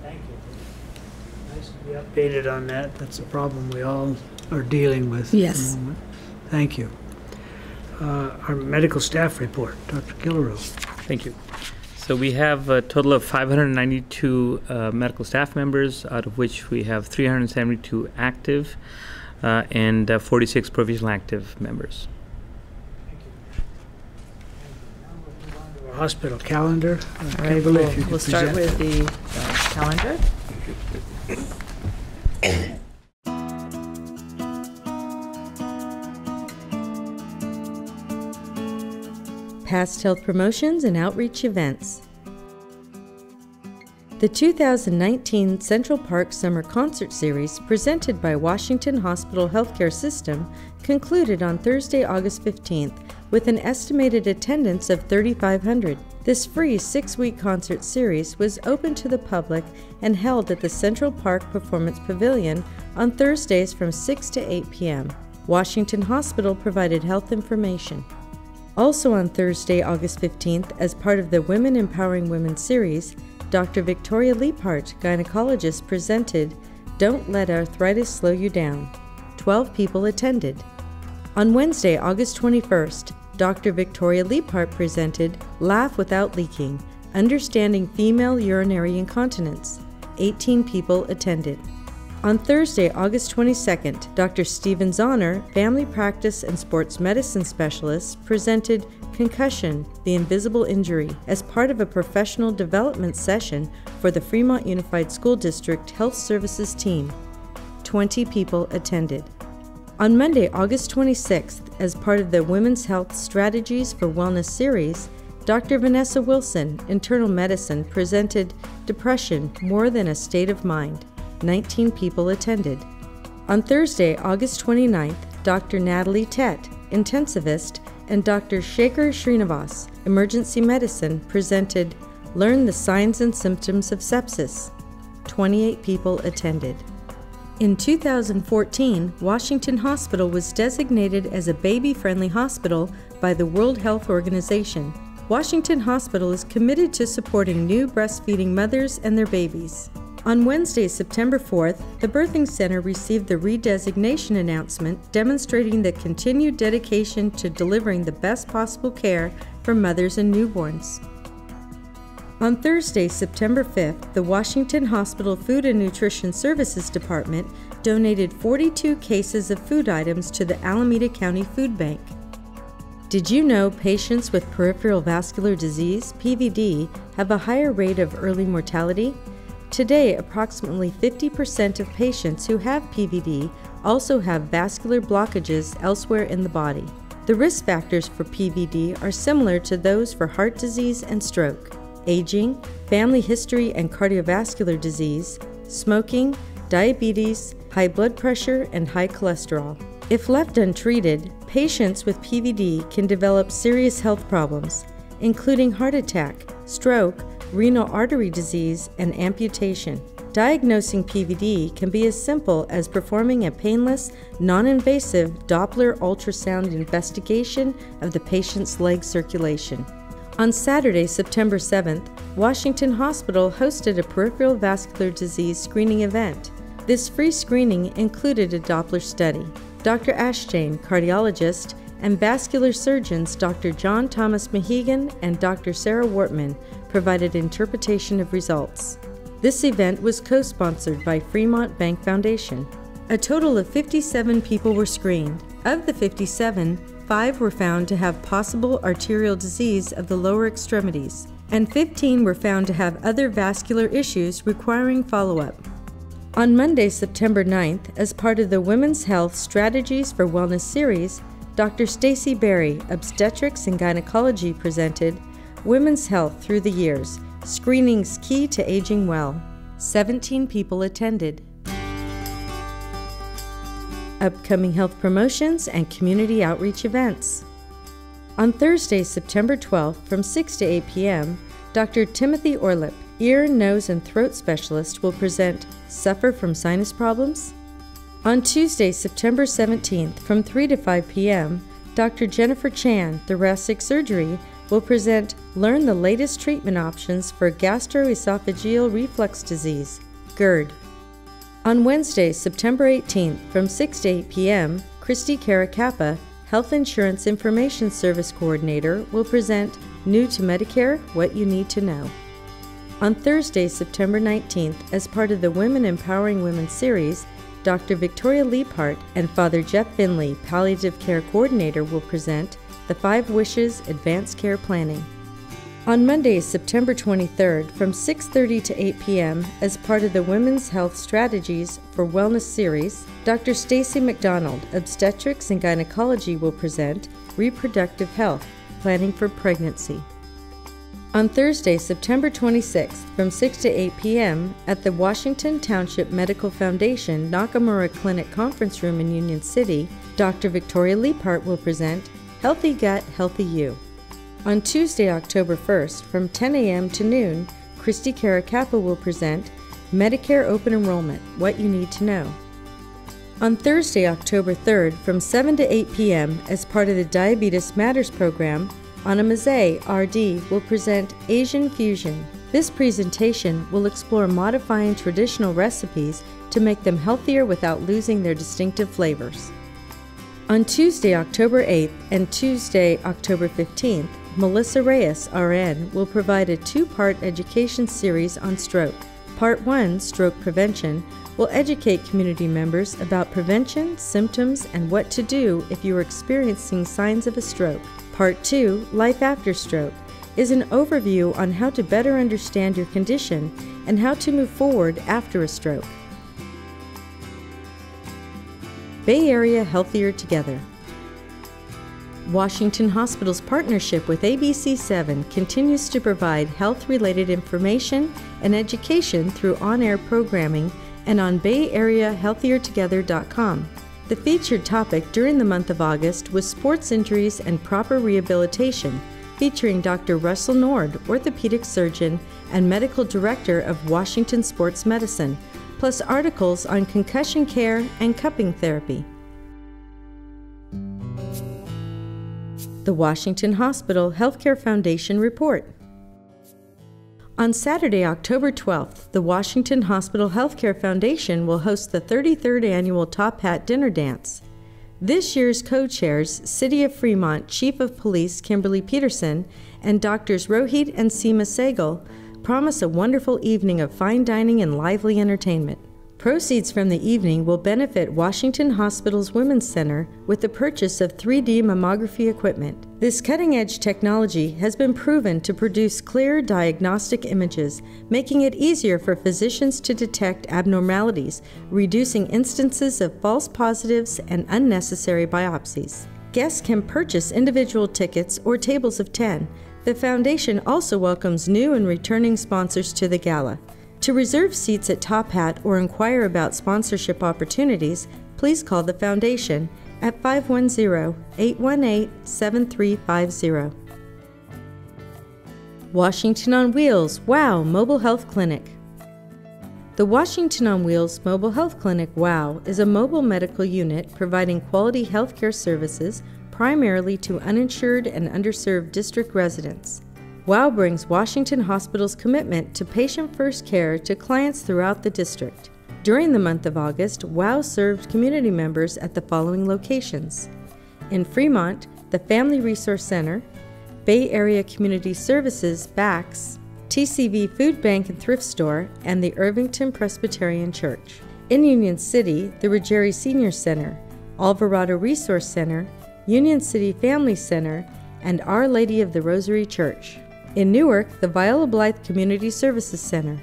Thank you. Nice to be updated on that. That's a problem we all are dealing with. At the moment. Yes. Thank you. Uh, our medical staff report, Dr. Gillerow. Thank you. So we have a total of 592 uh, medical staff members, out of which we have 372 active uh, and uh, 46 provisional active members. hospital calendar. All right, we'll, we'll start with the uh, calendar. Past health promotions and outreach events. The 2019 Central Park Summer Concert Series, presented by Washington Hospital Healthcare System, concluded on Thursday, August 15th with an estimated attendance of 3,500. This free six week concert series was open to the public and held at the Central Park Performance Pavilion on Thursdays from 6 to 8 p.m. Washington Hospital provided health information. Also on Thursday, August 15th, as part of the Women Empowering Women series, Dr. Victoria Leaphart, gynecologist, presented Don't Let Arthritis Slow You Down. 12 people attended. On Wednesday, August 21st, Dr. Victoria Leaphart presented Laugh Without Leaking Understanding Female Urinary Incontinence. 18 people attended. On Thursday, August 22nd, Dr. Stephen Zahner, family practice and sports medicine specialist, presented Concussion, the Invisible Injury, as part of a professional development session for the Fremont Unified School District Health Services team. 20 people attended. On Monday, August 26th, as part of the Women's Health Strategies for Wellness series, Dr. Vanessa Wilson, internal medicine, presented Depression More Than a State of Mind. 19 people attended. On Thursday, August 29th, Dr. Natalie Tett, intensivist, and Dr. Shaker Srinivas, emergency medicine, presented Learn the Signs and Symptoms of Sepsis. 28 people attended. In 2014, Washington Hospital was designated as a baby friendly hospital by the World Health Organization. Washington Hospital is committed to supporting new breastfeeding mothers and their babies. On Wednesday, September 4th, the Birthing Center received the redesignation announcement demonstrating the continued dedication to delivering the best possible care for mothers and newborns. On Thursday, September 5th, the Washington Hospital Food and Nutrition Services Department donated 42 cases of food items to the Alameda County Food Bank. Did you know patients with peripheral vascular disease, PVD, have a higher rate of early mortality? Today, approximately 50% of patients who have PVD also have vascular blockages elsewhere in the body. The risk factors for PVD are similar to those for heart disease and stroke. aging, family history and cardiovascular disease, smoking, diabetes, high blood pressure, and high cholesterol. If left untreated, patients with PVD can develop serious health problems, including heart attack, stroke, renal artery disease, and amputation. Diagnosing PVD can be as simple as performing a painless, non invasive Doppler ultrasound investigation of the patient's leg circulation. On Saturday, September 7th, Washington Hospital hosted a peripheral vascular disease screening event. This free screening included a Doppler study. Dr. Ashjane, cardiologist, and vascular surgeons Dr. John Thomas Mahegan and Dr. Sarah Wortman provided interpretation of results. This event was co sponsored by Fremont Bank Foundation. A total of 57 people were screened. Of the 57, five were found to have possible arterial disease of the lower extremities, and 15 were found to have other vascular issues requiring follow up. On Monday, September 9th, as part of the Women's Health Strategies for Wellness series, Dr. Stacy Berry, Obstetrics and Gynecology, presented Women's Health Through the Years Screenings Key to Aging Well. 17 people attended. Upcoming health promotions and community outreach events. On Thursday, September 12th, from 6 to 8 p.m., Dr. Timothy Orlip, ear, nose, and throat specialist, will present Suffer from Sinus Problems? On Tuesday, September 17th, from 3 to 5 p.m., Dr. Jennifer Chan, thoracic surgery, will present Learn the latest treatment options for gastroesophageal reflux disease, GERD. On Wednesday, September 18th, from 6 to 8 p.m., Christy Caracappa, Health Insurance Information Service Coordinator, will present New to Medicare What You Need to Know. On Thursday, September 19th, as part of the Women Empowering Women series, Dr. Victoria Leaphart and Father Jeff Finley, Palliative Care Coordinator, will present the Five Wishes Advanced Care Planning. On Monday, September 23rd, from 6:30 to 8 p.m., as part of the Women's Health Strategies for Wellness series, Dr. Stacy McDonald, Obstetrics and Gynecology, will present Reproductive Health: Planning for Pregnancy. On Thursday, September 26th, from 6 to 8 p.m., at the Washington Township Medical Foundation Nakamura Clinic Conference Room in Union City, Dr. Victoria Leaphart will present Healthy Gut, Healthy You. On Tuesday, October 1st, from 10 a.m. to noon, Christy Caracappa will present Medicare Open Enrollment What You Need to Know. On Thursday, October 3rd, from 7 to 8 p.m., as part of the Diabetes Matters program, Anna Mazet, RD, will present Asian Fusion. This presentation will explore modifying traditional recipes to make them healthier without losing their distinctive flavors. On Tuesday, October 8th and Tuesday, October 15th, Melissa Reyes, RN, will provide a two part education series on stroke. Part 1, Stroke Prevention, will educate community members about prevention, symptoms, and what to do if you are experiencing signs of a stroke. Part 2, Life After Stroke, is an overview on how to better understand your condition and how to move forward after a stroke. Bay Area Healthier Together. Washington Hospital's partnership with ABC7 continues to provide health related information and education through on air programming and on BayAreaHealthierTogether.com. The featured topic during the month of August was sports injuries and proper rehabilitation, featuring Dr. Russell Nord, orthopedic surgeon and medical director of Washington Sports Medicine, plus articles on concussion care and cupping therapy. The Washington Hospital Healthcare Foundation Report. On Saturday, October 12th, the Washington Hospital Healthcare Foundation will host the 33rd annual Top Hat Dinner Dance. This year's co chairs City of Fremont Chief of Police Kimberly Peterson and Doctors Rohit and Seema Sehgal promise a wonderful evening of fine dining and lively entertainment. Proceeds from the evening will benefit Washington Hospital's Women's Center with the purchase of 3D mammography equipment. This cutting edge technology has been proven to produce clear diagnostic images, making it easier for physicians to detect abnormalities, reducing instances of false positives and unnecessary biopsies. Guests can purchase individual tickets or tables of 10 The Foundation also welcomes new and returning sponsors to the gala. To reserve seats at Top Hat or inquire about sponsorship opportunities, please call the Foundation at 510 818 7350. Washington on Wheels WOW Mobile Health Clinic. The Washington on Wheels Mobile Health Clinic WOW is a mobile medical unit providing quality healthcare services primarily to uninsured and underserved district residents. WOW brings Washington Hospital's commitment to patient first care to clients throughout the district. During the month of August, WOW served community members at the following locations in Fremont, the Family Resource Center, Bay Area Community Services, BACS, TCV Food Bank and Thrift Store, and the Irvington Presbyterian Church. In Union City, the Ruggieri Senior Center, Alvarado Resource Center, Union City Family Center, and Our Lady of the Rosary Church. In Newark, the Viola Blythe Community Services Center.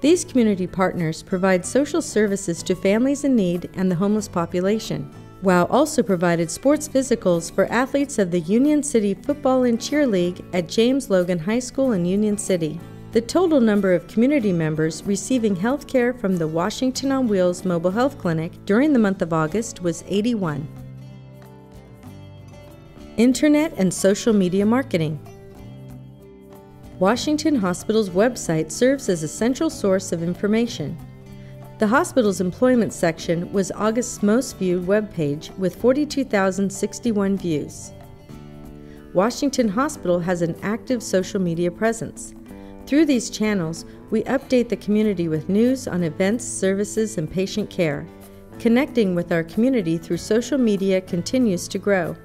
These community partners provide social services to families in need and the homeless population. WOW also provided sports physicals for athletes of the Union City Football and Cheer League at James Logan High School in Union City. The total number of community members receiving health care from the Washington on Wheels Mobile Health Clinic during the month of August was 81. Internet and social media marketing. Washington Hospital's website serves as a central source of information. The hospital's employment section was August's most viewed webpage with 42,061 views. Washington Hospital has an active social media presence. Through these channels, we update the community with news on events, services, and patient care. Connecting with our community through social media continues to grow.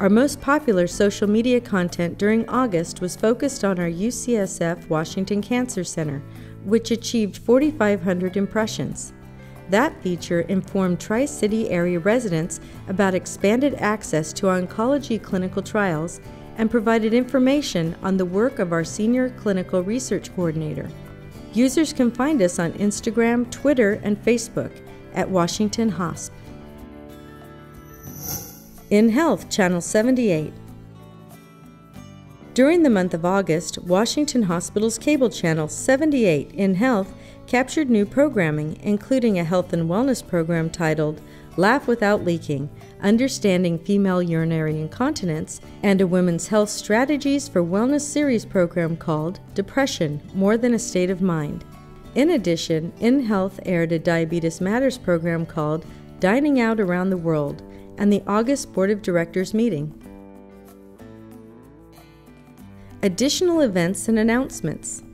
Our most popular social media content during August was focused on our UCSF Washington Cancer Center, which achieved 4,500 impressions. That feature informed Tri City area residents about expanded access to oncology clinical trials and provided information on the work of our Senior Clinical Research Coordinator. Users can find us on Instagram, Twitter, and Facebook at Washington Hosp. InHealth, Channel 78. During the month of August, Washington Hospital's cable channel 78 InHealth captured new programming, including a health and wellness program titled Laugh Without Leaking Understanding Female Urinary Incontinence, and a women's health strategies for wellness series program called Depression More Than a State of Mind. In addition, InHealth aired a Diabetes Matters program called Dining Out Around the World and the August Board of Directors meeting. Additional events and announcements.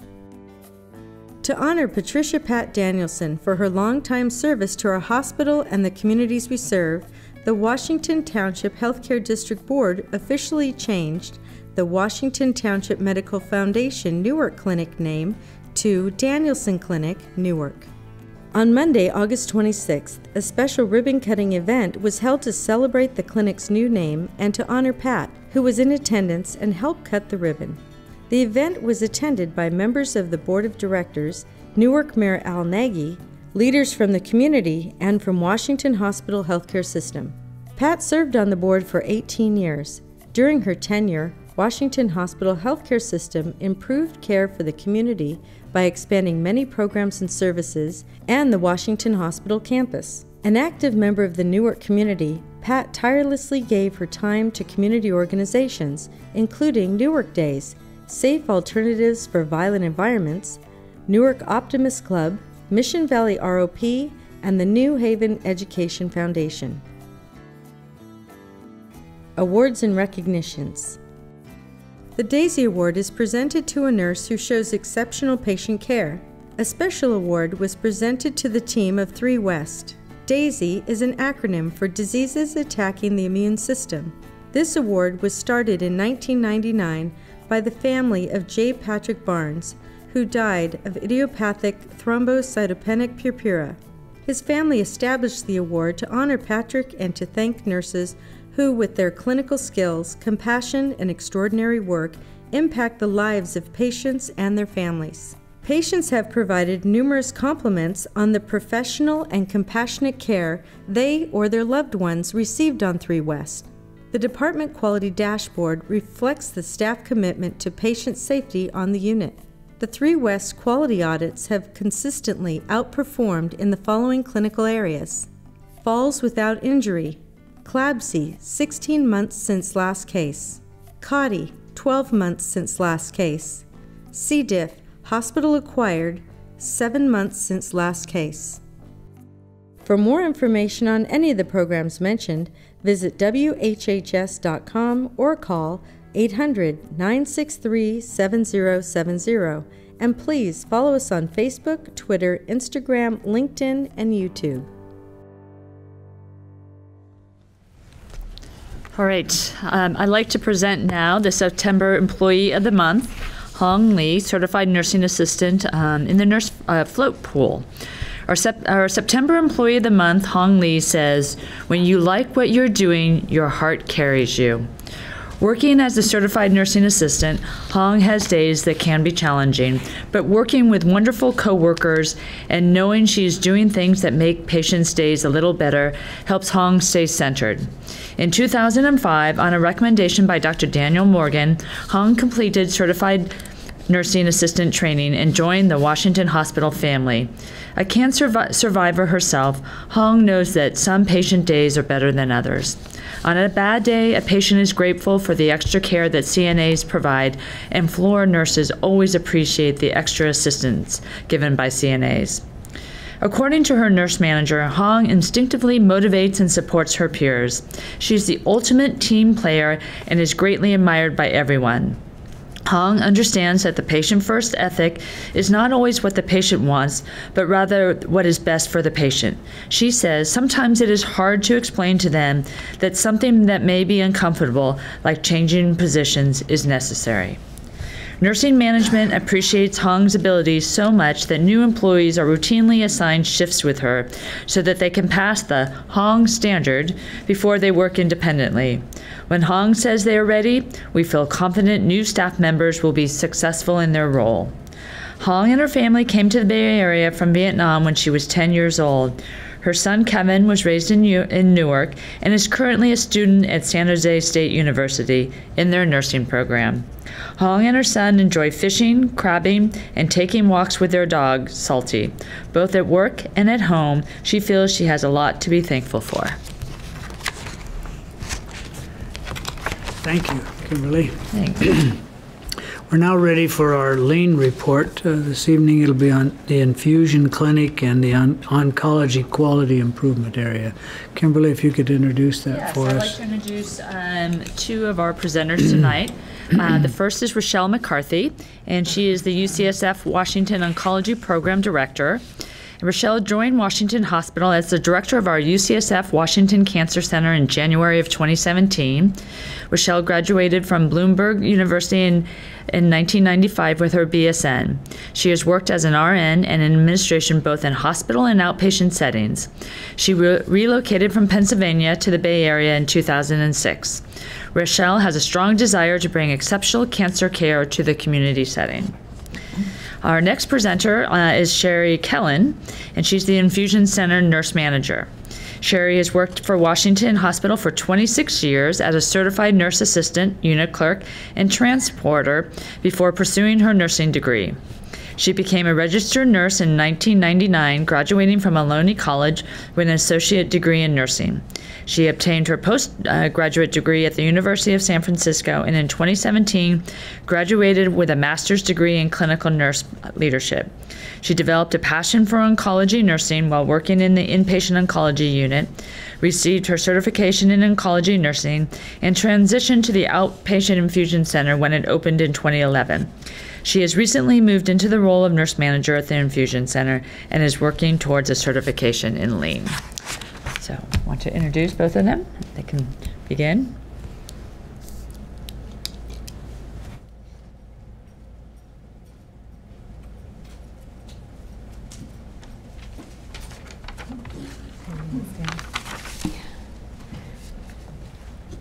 To honor Patricia Pat Danielson for her longtime service to our hospital and the communities we serve, the Washington Township Healthcare District Board officially changed the Washington Township Medical Foundation Newark Clinic name to Danielson Clinic, Newark. On Monday, August 26th, a special ribbon cutting event was held to celebrate the clinic's new name and to honor Pat, who was in attendance and helped cut the ribbon. The event was attended by members of the Board of Directors, Newark Mayor Al Nagy, leaders from the community, and from Washington Hospital Healthcare System. Pat served on the board for 18 years. During her tenure, Washington Hospital Healthcare System improved care for the community by expanding many programs and services and the Washington Hospital campus. An active member of the Newark community, Pat tirelessly gave her time to community organizations, including Newark Days, Safe Alternatives for Violent Environments, Newark Optimist Club, Mission Valley ROP, and the New Haven Education Foundation. Awards and recognitions. The Daisy Award is presented to a nurse who shows exceptional patient care. A special award was presented to the team of 3 West. DAISY is an acronym for Diseases Attacking the Immune System. This award was started in 1999 by the family of J. Patrick Barnes, who died of idiopathic thrombocytopenic purpura. His family established the award to honor Patrick and to thank nurses who, with their clinical skills, compassion, and extraordinary work, impact the lives of patients and their families. Patients have provided numerous compliments on the professional and compassionate care they or their loved ones received on 3 West. The Department Quality Dashboard reflects the staff commitment to patient safety on the unit. The three West quality audits have consistently outperformed in the following clinical areas falls without injury, CLABSI, 16 months since last case, CAUTI, 12 months since last case, C. diff, hospital acquired, 7 months since last case. For more information on any of the programs mentioned, visit WHHS.com or call 800 963 7070. And please follow us on Facebook, Twitter, Instagram, LinkedIn, and YouTube. All right, um, I'd like to present now the September Employee of the Month, Hong Lee, Certified Nursing Assistant um, in the Nurse uh, Float Pool. Our, sep- our September Employee of the Month, Hong Lee, says, When you like what you're doing, your heart carries you. Working as a certified nursing assistant, Hong has days that can be challenging, but working with wonderful coworkers and knowing she's doing things that make patients' days a little better helps Hong stay centered. In 2005, on a recommendation by Dr. Daniel Morgan, Hong completed certified nursing assistant training and joined the Washington Hospital family. A cancer survivor herself, Hong knows that some patient days are better than others. On a bad day, a patient is grateful for the extra care that CNAs provide, and floor nurses always appreciate the extra assistance given by CNAs. According to her nurse manager, Hong instinctively motivates and supports her peers. She's the ultimate team player and is greatly admired by everyone. Hong understands that the patient first ethic is not always what the patient wants, but rather what is best for the patient. She says sometimes it is hard to explain to them that something that may be uncomfortable, like changing positions, is necessary. Nursing management appreciates Hong's abilities so much that new employees are routinely assigned shifts with her so that they can pass the Hong standard before they work independently. When Hong says they are ready, we feel confident new staff members will be successful in their role. Hong and her family came to the Bay Area from Vietnam when she was 10 years old. Her son Kevin was raised in, New- in Newark and is currently a student at San Jose State University in their nursing program. Hong and her son enjoy fishing, crabbing, and taking walks with their dog, Salty. Both at work and at home, she feels she has a lot to be thankful for. Thank you, Kimberly. Thanks. We're now ready for our lean report. Uh, This evening, it'll be on the infusion clinic and the on- oncology quality improvement area. Kimberly, if you could introduce that Yes, for I'd like to introduce um, two of our presenters tonight. Uh, The first is Rochelle McCarthy, and she is the UCSF Washington Oncology Program Director. Rochelle joined Washington Hospital as the director of our UCSF Washington Cancer Center in January of 2017. Rochelle graduated from Bloomsburg University in, in 1995 with her BSN. She has worked as an RN and in administration both in hospital and outpatient settings. She re- relocated from Pennsylvania to the Bay Area in 2006. Rochelle has a strong desire to bring exceptional cancer care to the community setting. Our next presenter uh, is Sherry Kellen, and she's the Infusion Center nurse manager. Sherry has worked for Washington Hospital for 26 years as a certified nurse assistant, unit clerk, and transporter before pursuing her nursing degree. She became a registered nurse in 1999, graduating from Ohlone College with an associate degree in nursing. She obtained her postgraduate degree at the University of San Francisco and in 2017 graduated with a master's degree in clinical nurse leadership. She developed a passion for oncology nursing while working in the inpatient oncology unit, received her certification in oncology nursing, and transitioned to the outpatient infusion center when it opened in 2011. She has recently moved into the role of nurse manager at the infusion center and is working towards a certification in lean. So, I want to introduce both of them. They can begin.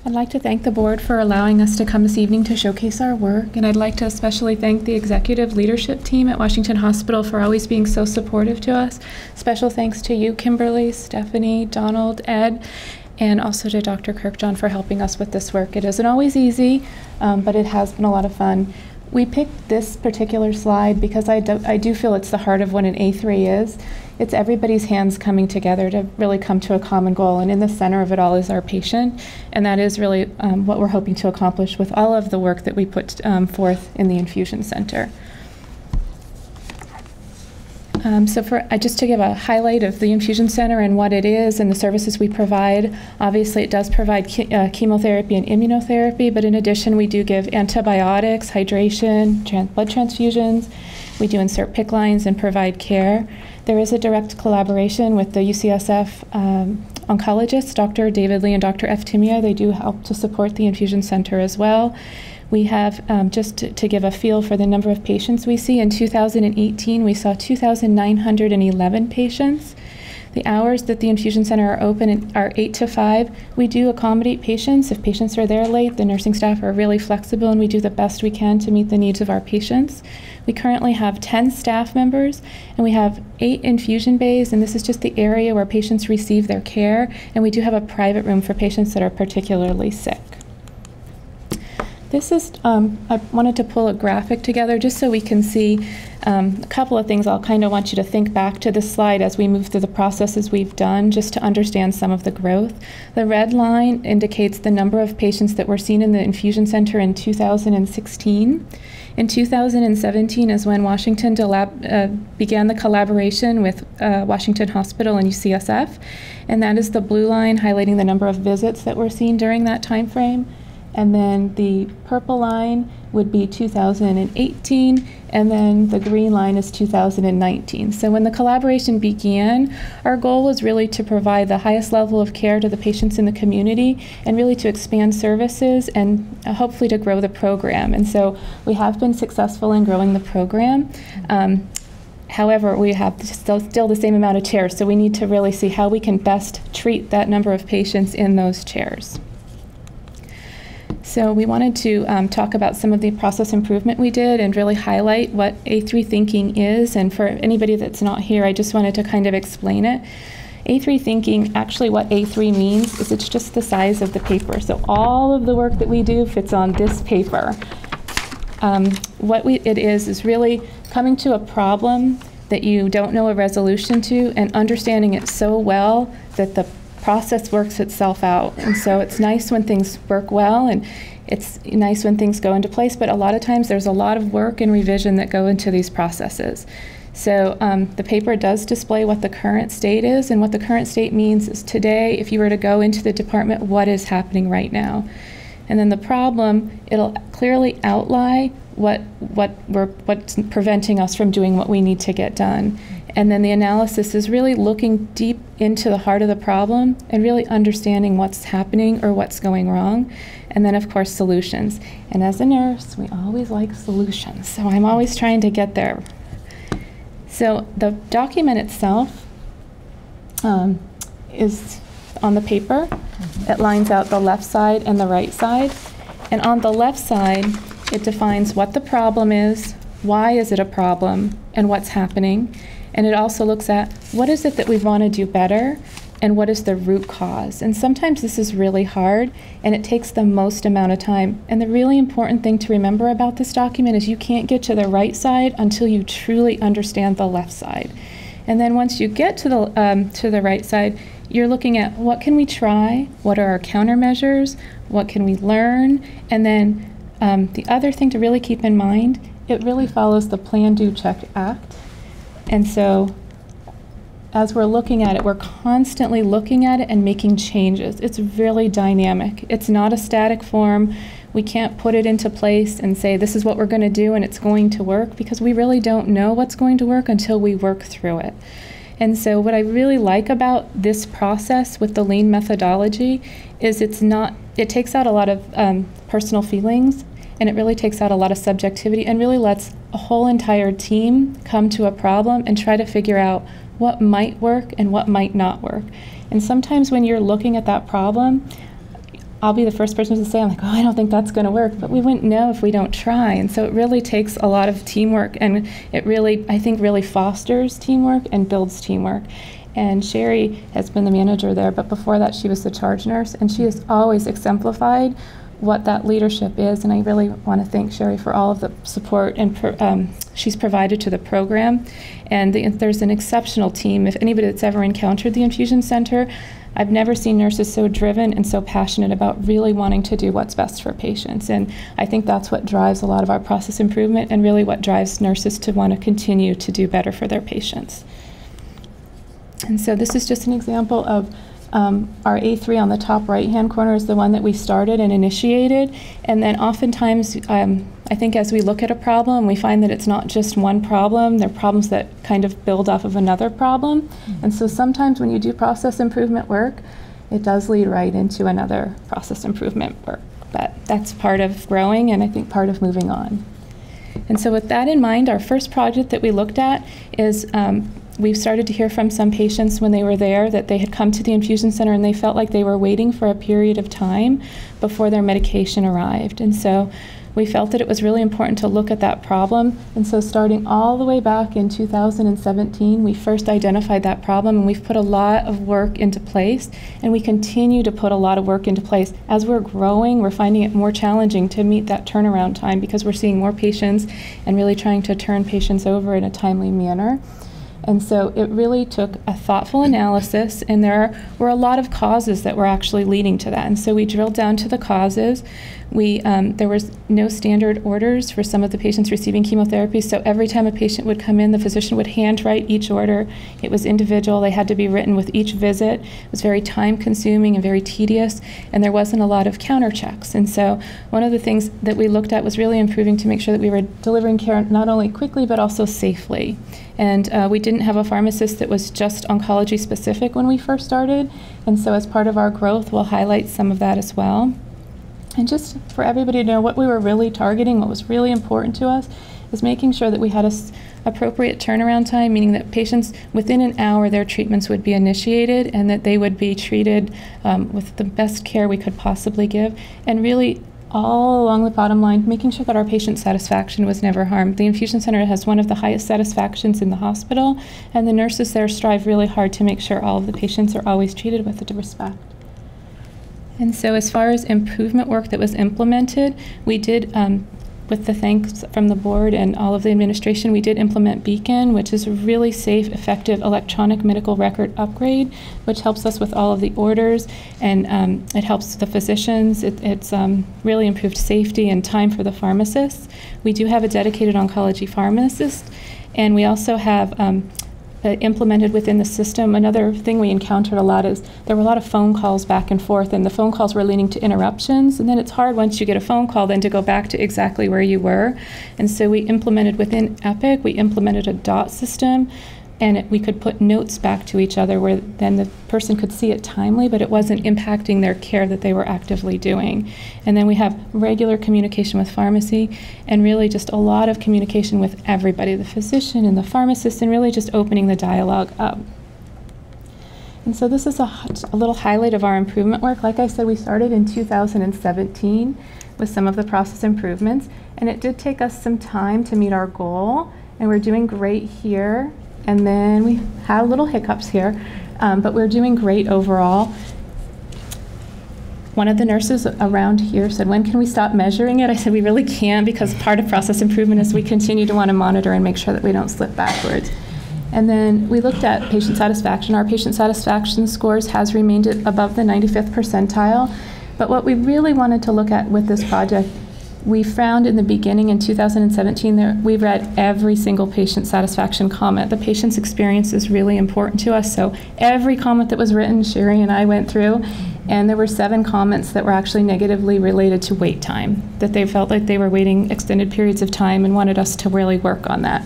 I'd like to thank the board for allowing us to come this evening to showcase our work, and I'd like to especially thank the executive leadership team at Washington Hospital for always being so supportive to us. Special thanks to you, Kimberly, Stephanie, Donald, Ed, and also to Dr. Kirkjohn for helping us with this work. It isn't always easy, um, but it has been a lot of fun. We picked this particular slide because I do, I do feel it's the heart of what an A3 is. It's everybody's hands coming together to really come to a common goal, and in the center of it all is our patient, and that is really um, what we're hoping to accomplish with all of the work that we put um, forth in the infusion center. Um, so, for uh, just to give a highlight of the infusion center and what it is and the services we provide, obviously it does provide ke- uh, chemotherapy and immunotherapy, but in addition, we do give antibiotics, hydration, blood transfusions. We do insert PICC lines and provide care. There is a direct collaboration with the UCSF um, oncologists, Dr. David Lee and Dr. F. Timia. They do help to support the infusion center as well. We have, um, just to, to, give a feel for the number of patients we see, in 2018 we saw 2,911 patients. The hours that the infusion center are open are 8 to 5. We do accommodate patients. If patients are there late, the nursing staff are really flexible and we do the best we can to meet the needs of our patients. We currently have 10 staff members and we have eight infusion bays, and this is just the area where patients receive their care. And we do have a private room for patients that are particularly sick. This is, um, I wanted to pull a graphic together just so we can see um, a couple of things. I'll kind of want you to think back to this slide as we move through the processes we've done just to understand some of the growth. The red line indicates the number of patients that were seen in the infusion center in 2016. In 2017 is when Washington uh, began the collaboration with uh, Washington Hospital and UCSF, and that is the blue line highlighting the number of visits that were seen during that time frame. And then the purple line would be 2018, and then the green line is 2019. So when the collaboration began, our goal was really to provide the highest level of care to the patients in the community and really to expand services and uh, hopefully to grow the program. And so we have been successful in growing the program. Um, However, we have still, still the same amount of chairs, so we need to really see how we can best treat that number of patients in those chairs. So we wanted to um, talk about some of the process improvement we did and really highlight what A3 thinking is. And for anybody that's not here, I just wanted to kind of explain it. A3 thinking, actually what A3 means is it's just the size of the paper. So all of the work that we do fits on this paper. Um, what we, it is is really coming to a problem that you don't know a resolution to and understanding it so well that the process works itself out. And so it's nice when things work well and it's nice when things go into place, but a lot of times there's a lot of work and revision that go into these processes. So um, the paper does display what the current state is, and what the current state means is today, if you were to go into the department, what is happening right now? And then the problem, it'll clearly outline what what we're what's preventing us from doing what we need to get done. And then the analysis is really looking deep into the heart of the problem and really understanding what's happening or what's going wrong. And then, of course, solutions. And as a nurse, we always like solutions. So I'm always trying to get there. So the document itself um, is on the paper. Mm-hmm. It lines out the left side and the right side. And on the left side, it defines what the problem is, why is it a problem, and what's happening. And it also looks at what is it that we want to do better and what is the root cause. And sometimes this is really hard and it takes the most amount of time. And the really important thing to remember about this document is you can't get to the right side until you truly understand the left side. And then once you get to the um, to the right side, you're looking at what can we try, what are our countermeasures, what can we learn, and then um, the other thing to really keep in mind, it really follows the Plan, Do, Check, Act. And so as we're looking at it, we're constantly looking at it and making changes. It's really dynamic. It's not a static form. We can't put it into place and say, this is what we're going to do and it's going to work because we really don't know what's going to work until we work through it. And so, what I really like about this process with the lean methodology is it's not, it takes out a lot of um, personal feelings and it really takes out a lot of subjectivity and really lets a whole entire team come to a problem and try to figure out what might work and what might not work. And sometimes when you're looking at that problem, I'll be the first person to say, I'm like, oh, I don't think that's going to work. But we wouldn't know if we don't try. And so it really takes a lot of teamwork. And it really, I think, really fosters teamwork and builds teamwork. And Sherry has been the manager there, but before that, she was the charge nurse, and she has always exemplified what that leadership is. And I really want to thank Sherry for all of the support and pro- um, she's provided to the program. And the, there's an exceptional team. If anybody that's ever encountered the infusion center, I've never seen nurses so driven and so passionate about really wanting to do what's best for patients. And I think that's what drives a lot of our process improvement and really what drives nurses to want to continue to do better for their patients. And so this is just an example of um, our A3 on the top right hand corner is the one that we started and initiated. And then oftentimes, um, I think as we look at a problem, we find that it's not just one problem, they're problems that kind of build off of another problem. Mm-hmm. And so sometimes when you do process improvement work, it does lead right into another process improvement work. But that's part of growing and I think part of moving on. And so, with that in mind, our first project that we looked at is um, we've started to hear from some patients when they were there that they had come to the infusion center and they felt like they were waiting for a period of time before their medication arrived. And so we felt that it was really important to look at that problem. And so, starting all the way back in 2017, we first identified that problem and we've put a lot of work into place. And we continue to put a lot of work into place. As we're growing, we're finding it more challenging to meet that turnaround time because we're seeing more patients and really trying to turn patients over in a timely manner. And so it really took a thoughtful analysis, and there were a lot of causes that were actually leading to that. And so we drilled down to the causes. We, um, there was no standard orders for some of the patients receiving chemotherapy, so every time a patient would come in, the physician would handwrite each order. It was individual, they had to be written with each visit. It was very time consuming and very tedious, and there wasn't a lot of counter checks. And so one of the things that we looked at was really improving to make sure that we were delivering care not only quickly but also safely. And uh, we didn't have a pharmacist that was just oncology specific when we first started. And so, as part of our growth, we'll highlight some of that as well. And just for everybody to know what we were really targeting, what was really important to us, is making sure that we had a appropriate turnaround time, meaning that patients within an hour their treatments would be initiated and that they would be treated um, with the best care we could possibly give, and really all along the bottom line, making sure that our patient satisfaction was never harmed. The infusion center has one of the highest satisfactions in the hospital, and the nurses there strive really hard to make sure all of the patients are always treated with respect. And so, as far as improvement work that was implemented, we did um, with the thanks from the board and all of the administration, we did implement Beacon, which is a really safe, effective electronic medical record upgrade, which helps us with all of the orders and um, it helps the physicians. It, it's um, really improved safety and time for the pharmacists. We do have a dedicated oncology pharmacist, and we also have um, uh, implemented within the system. Another thing we encountered a lot is there were a lot of phone calls back and forth, and the phone calls were leading to interruptions. And then it's hard once you get a phone call then to go back to exactly where you were. And so we implemented within Epic, we implemented a dot system and it, we could put notes back to each other where then the person could see it timely, but it wasn't impacting their care that they were actively doing. And then we have regular communication with pharmacy and really just a lot of communication with everybody the physician and the pharmacist, and really just opening the dialogue up. And so this is a, a little highlight of our improvement work. Like I said, we started in 2017 with some of the process improvements, and it did take us some time to meet our goal, and we're doing great here and then we had little hiccups here, um, but we're doing great overall. One of the nurses around here said, When can we stop measuring it? I said, We really can't because part of process improvement is we continue to want to monitor and make sure that we don't slip backwards. And then we looked at patient satisfaction. Our patient satisfaction scores has remained above the 95th percentile. But what we really wanted to look at with this project we found in the beginning in 2017 that we read every single patient satisfaction comment. The patient's experience is really important to us. So every comment that was written, Sherry and I went through, and there were seven comments that were actually negatively related to wait time, that they felt like they were waiting extended periods of time and wanted us to really work on that.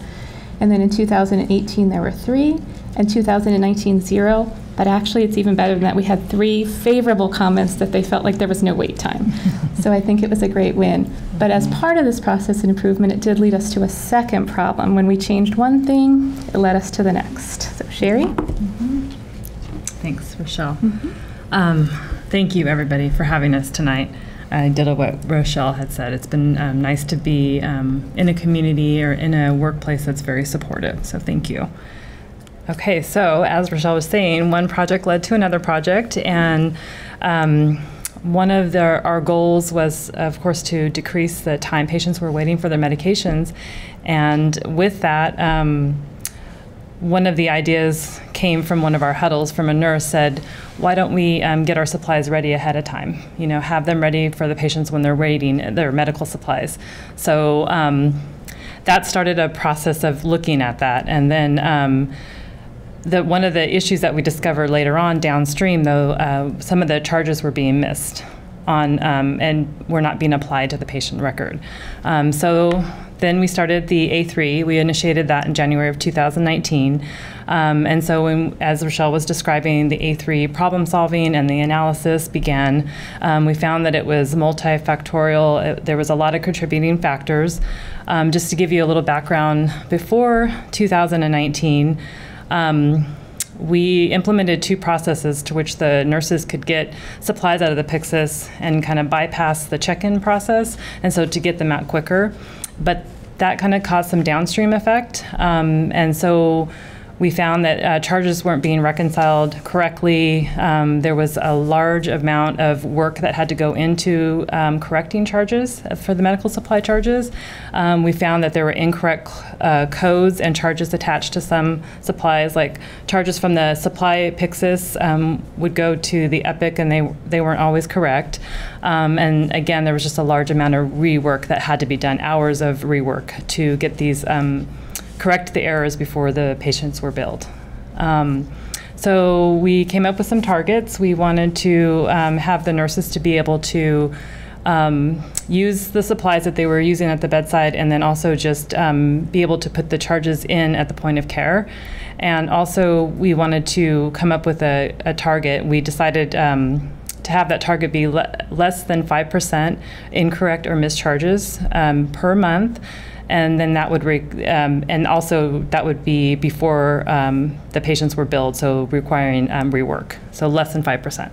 And then in 2018, there were three, and 2019, zero. But actually, it's even better than that. We had three favorable comments that they felt like there was no wait time. so I think it was a great win. But as part of this process and improvement, it did lead us to a second problem. When we changed one thing, it led us to the next. So, Sherry? Mm-hmm. Thanks, Rochelle. Mm-hmm. Um, thank you, everybody, for having us tonight. I did what Rochelle had said. It's been um, nice to be um, in a community or in a workplace that's very supportive. So, thank you. Okay, so as Rochelle was saying, one project led to another project, and um, one of the, our goals was, of course, to decrease the time patients were waiting for their medications. And with that, um, one of the ideas came from one of our huddles from a nurse said, why don't we um, get our supplies ready ahead of time? You know, have them ready for the patients when they're waiting, their medical supplies. So um, that started a process of looking at that. And then um, the, one of the issues that we discovered later on downstream, though, uh, some of the charges were being missed on um, and were not being applied to the patient record. Um, so then we started the A3. We initiated that in January of 2019. Um, and so, when, as Rochelle was describing, the A3 problem solving and the analysis began. Um, we found that it was multifactorial. It, there was a lot of contributing factors. Um, just to give you a little background, before 2019, um, we implemented two processes to which the nurses could get supplies out of the Pyxis and kind of bypass the check-in process, and so to get them out quicker. But that kind of caused some downstream effect, um, and so we found that uh, charges weren't being reconciled correctly. Um, there was a large amount of work that had to go into um, correcting charges for the medical supply charges. Um, we found that there were incorrect uh, codes and charges attached to some supplies, like charges from the supply Pyxis um, would go to the Epic, and they they weren't always correct. Um, and again, there was just a large amount of rework that had to be done, hours of rework to get these um, correct the errors before the patients were billed. Um, so we came up with some targets. We wanted to um, have the nurses to be able to um, use the supplies that they were using at the bedside and then also just um, be able to put the charges in at the point of care. And also, we wanted to come up with a, a target. We decided um, to have that target be le less than 5% incorrect or missed charges um, per month and then that would, um, and also that would be before um, the patients were billed, so requiring um, rework, so less than 5%.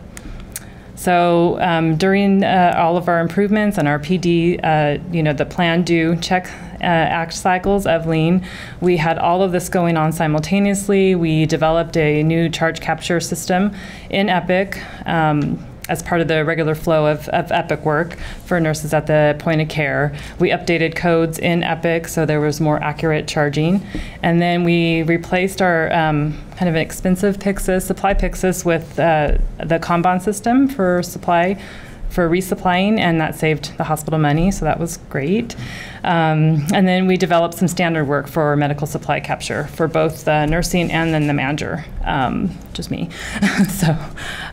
So um, during uh, all of our improvements and our PD, uh, you know, the plan, do, check, uh, act cycles of lean, we had all of this going on simultaneously. We developed a new charge capture system in Epic. Um, as part of the regular flow of, of Epic work for nurses at the point of care. We updated codes in Epic so there was more accurate charging. And then we replaced our um, kind of an expensive Pyxis, supply Pyxis, with uh, the Kanban system for supply for resupplying, and that saved the hospital money, so that was great. Um, and then we developed some standard work for medical supply capture for both the nursing and then the manager, um, just me. so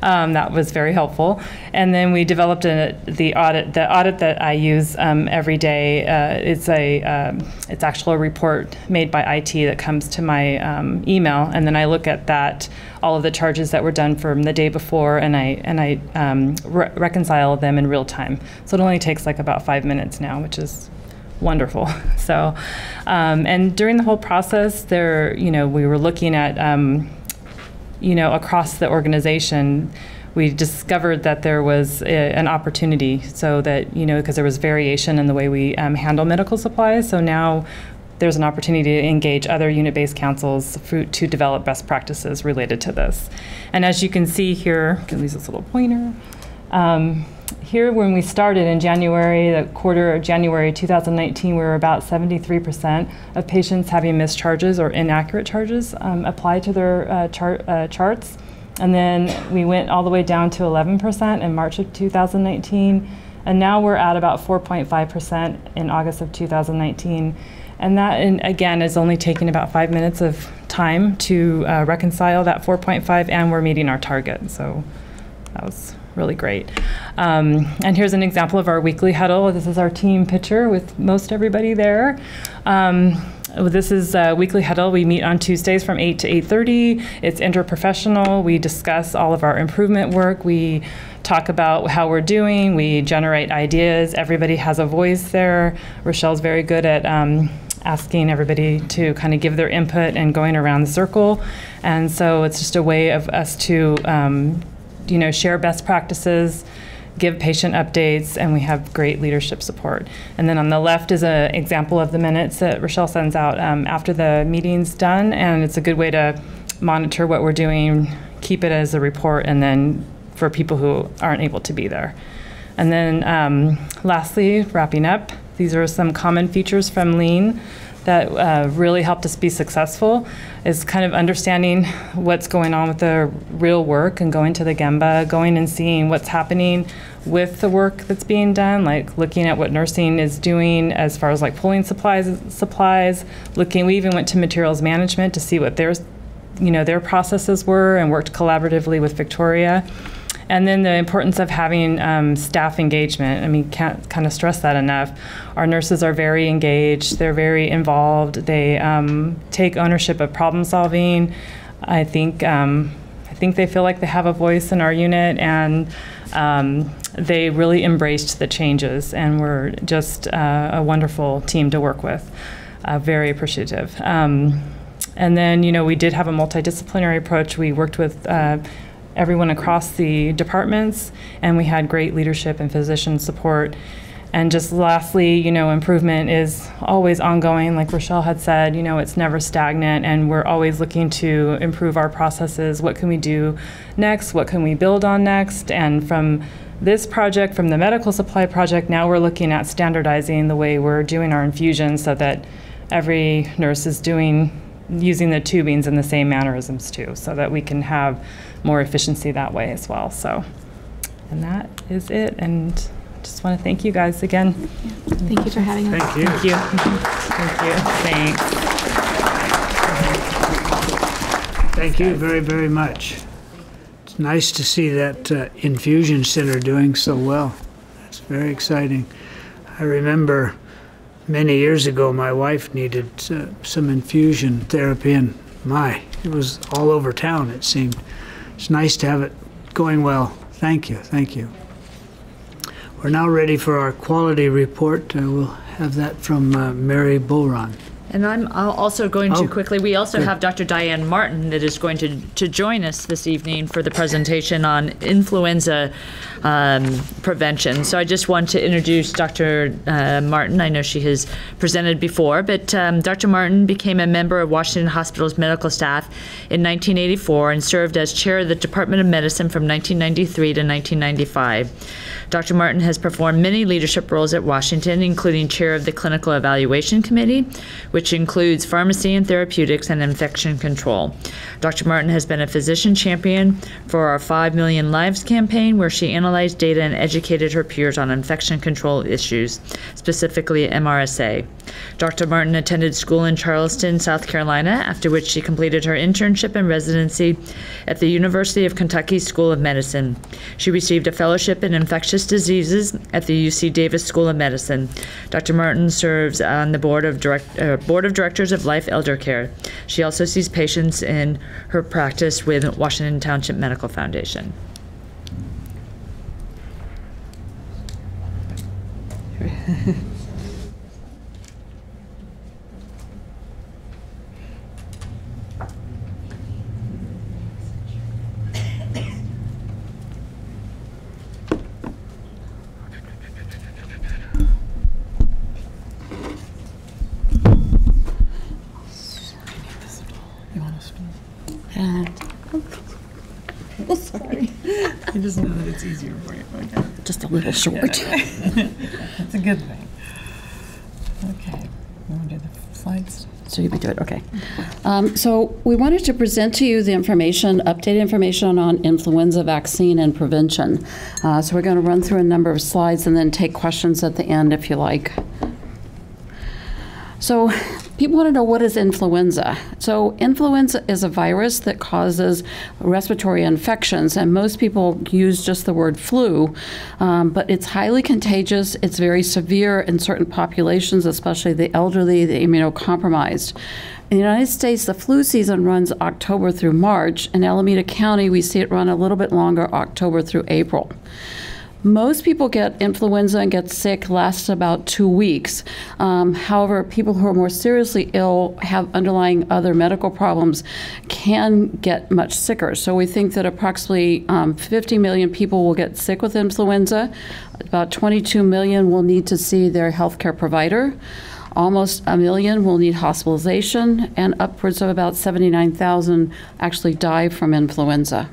um, that was very helpful. And then we developed a, the audit. The audit that I use um, every day uh, is a um, it's actually a report made by IT that comes to my um, email, and then I look at that all of the charges that were done from the day before, and I and I re reconcile them in real time. So it only takes like about five minutes now, which is wonderful. So, um, and during the whole process, there, you know, we were looking at, um, you know, across the organization, we discovered that there was a, an opportunity so that, you know, because there was variation in the way we um, handle medical supplies. So now there's an opportunity to engage other unit-based councils to develop best practices related to this. And as you can see here, I can use this little pointer. Um, here when we started in January, the quarter of January 2019, we were about 73% of patients having missed charges or inaccurate charges um, applied to their uh, chart, uh, charts. And then we went all the way down to 11% in March of 2019. And now we're at about 4.5% in August of 2019. And that, in, again, is only taking about five minutes of time to uh, reconcile that 4.5, and we're meeting our target. So that was really great. Um, and here's an example of our weekly huddle. This is our team picture with most everybody there. Um, this is a weekly huddle. We meet on Tuesdays from 8 to 8.30. It's interprofessional. We discuss all of our improvement work. We talk about how we're doing. We generate ideas. Everybody has a voice there. Rochelle's very good at um, asking everybody to kind of give their input and going around the circle. And so it's just a way of us to um, you know, share best practices, give patient updates, and we have great leadership support. And then on the left is an example of the minutes that Rochelle sends out um, after the meeting's done, and it's a good way to monitor what we're doing, keep it as a report, and then for people who aren't able to be there. And then um, lastly, wrapping up, these are some common features from Lean that uh, really helped us be successful is kind of understanding what's going on with the real work and going to the Gemba, going and seeing what's happening with the work that's being done, like looking at what nursing is doing as far as like pulling supplies, supplies, looking, we even went to materials management to see what their, you know, their processes were and worked collaboratively with Victoria. And then the importance of having um, staff engagement. I mean, can't kind of stress that enough. Our nurses are very engaged. They're very involved. They um, take ownership of problem solving. I think um, I think they feel like they have a voice in our unit, and um, they really embraced the changes. And we're just uh, a wonderful team to work with. Uh, very appreciative. Um, and then, you know, we did have a multidisciplinary approach. We worked with uh, everyone across the departments, and we had great leadership and physician support. And just lastly, you know, improvement is always ongoing. Like Rochelle had said, you know, it's never stagnant, and we're always looking to improve our processes. What can we do next? What can we build on next? And from this project, from the medical supply project, now we're looking at standardizing the way we're doing our infusions so that every nurse is doing using the tubings in the same mannerisms too, so that we can have more efficiency that way as well. So, and that is it. And just want to thank you guys again. Thank you for having us. Thank you. Thank you. Thank you. Thanks. Thank you very, very much. It's nice to see that uh, infusion center doing so well. That's very exciting. I remember many years ago, my wife needed uh, some infusion therapy, and my, it was all over town, it seemed. It's nice to have it going well. Thank you, thank you. We're now ready for our quality report. Uh, we'll have that from uh, Mary Bowron. And I'm also going to Oh, quickly, we also have Dr. Diane Martin that is going to, to join us this evening for the presentation on influenza um, prevention. So I just want to introduce Dr. Uh, Martin. I know she has presented before, but um, Dr. Martin became a member of Washington Hospital's medical staff in 1984 and served as chair of the Department of Medicine from 1993 to 1995. Dr. Martin has performed many leadership roles at Washington, including chair of the Clinical Evaluation Committee, which includes pharmacy and therapeutics and infection control. Dr. Martin has been a physician champion for our 5 Million Lives campaign, where she analyzed data and educated her peers on infection control issues, specifically MRSA. Dr. Martin attended school in Charleston, South Carolina, after which she completed her internship and residency at the University of Kentucky School of Medicine. She received a fellowship in infectious diseases at the UC Davis School of Medicine. Dr. Martin serves on the board of direct, uh, board of directors of Life Elder Care. She also sees patients in her practice with Washington Township Medical Foundation. I just know that it's easier for you. Okay. Just a little short. That's a good thing. Okay. You want to do the slides? So you can do it, okay. Um, So we wanted to present to you the information, updated information on influenza vaccine and prevention. Uh, So we're going to run through a number of slides and then take questions at the end if you like. So people want to know what is influenza. So influenza is a virus that causes respiratory infections, and most people use just the word flu, um, but it's highly contagious. It's very severe in certain populations, especially the elderly, the immunocompromised. In the United States, the flu season runs October through March. In Alameda County, we see it run a little bit longer, October through April. Most people get influenza and get sick, lasts about two weeks. Um, however, people who are more seriously ill, have underlying other medical problems, can get much sicker. So we think that approximately um, 50 million people will get sick with influenza. About 22 million will need to see their healthcare provider. Almost a million will need hospitalization, and upwards of about 79,000 actually die from influenza.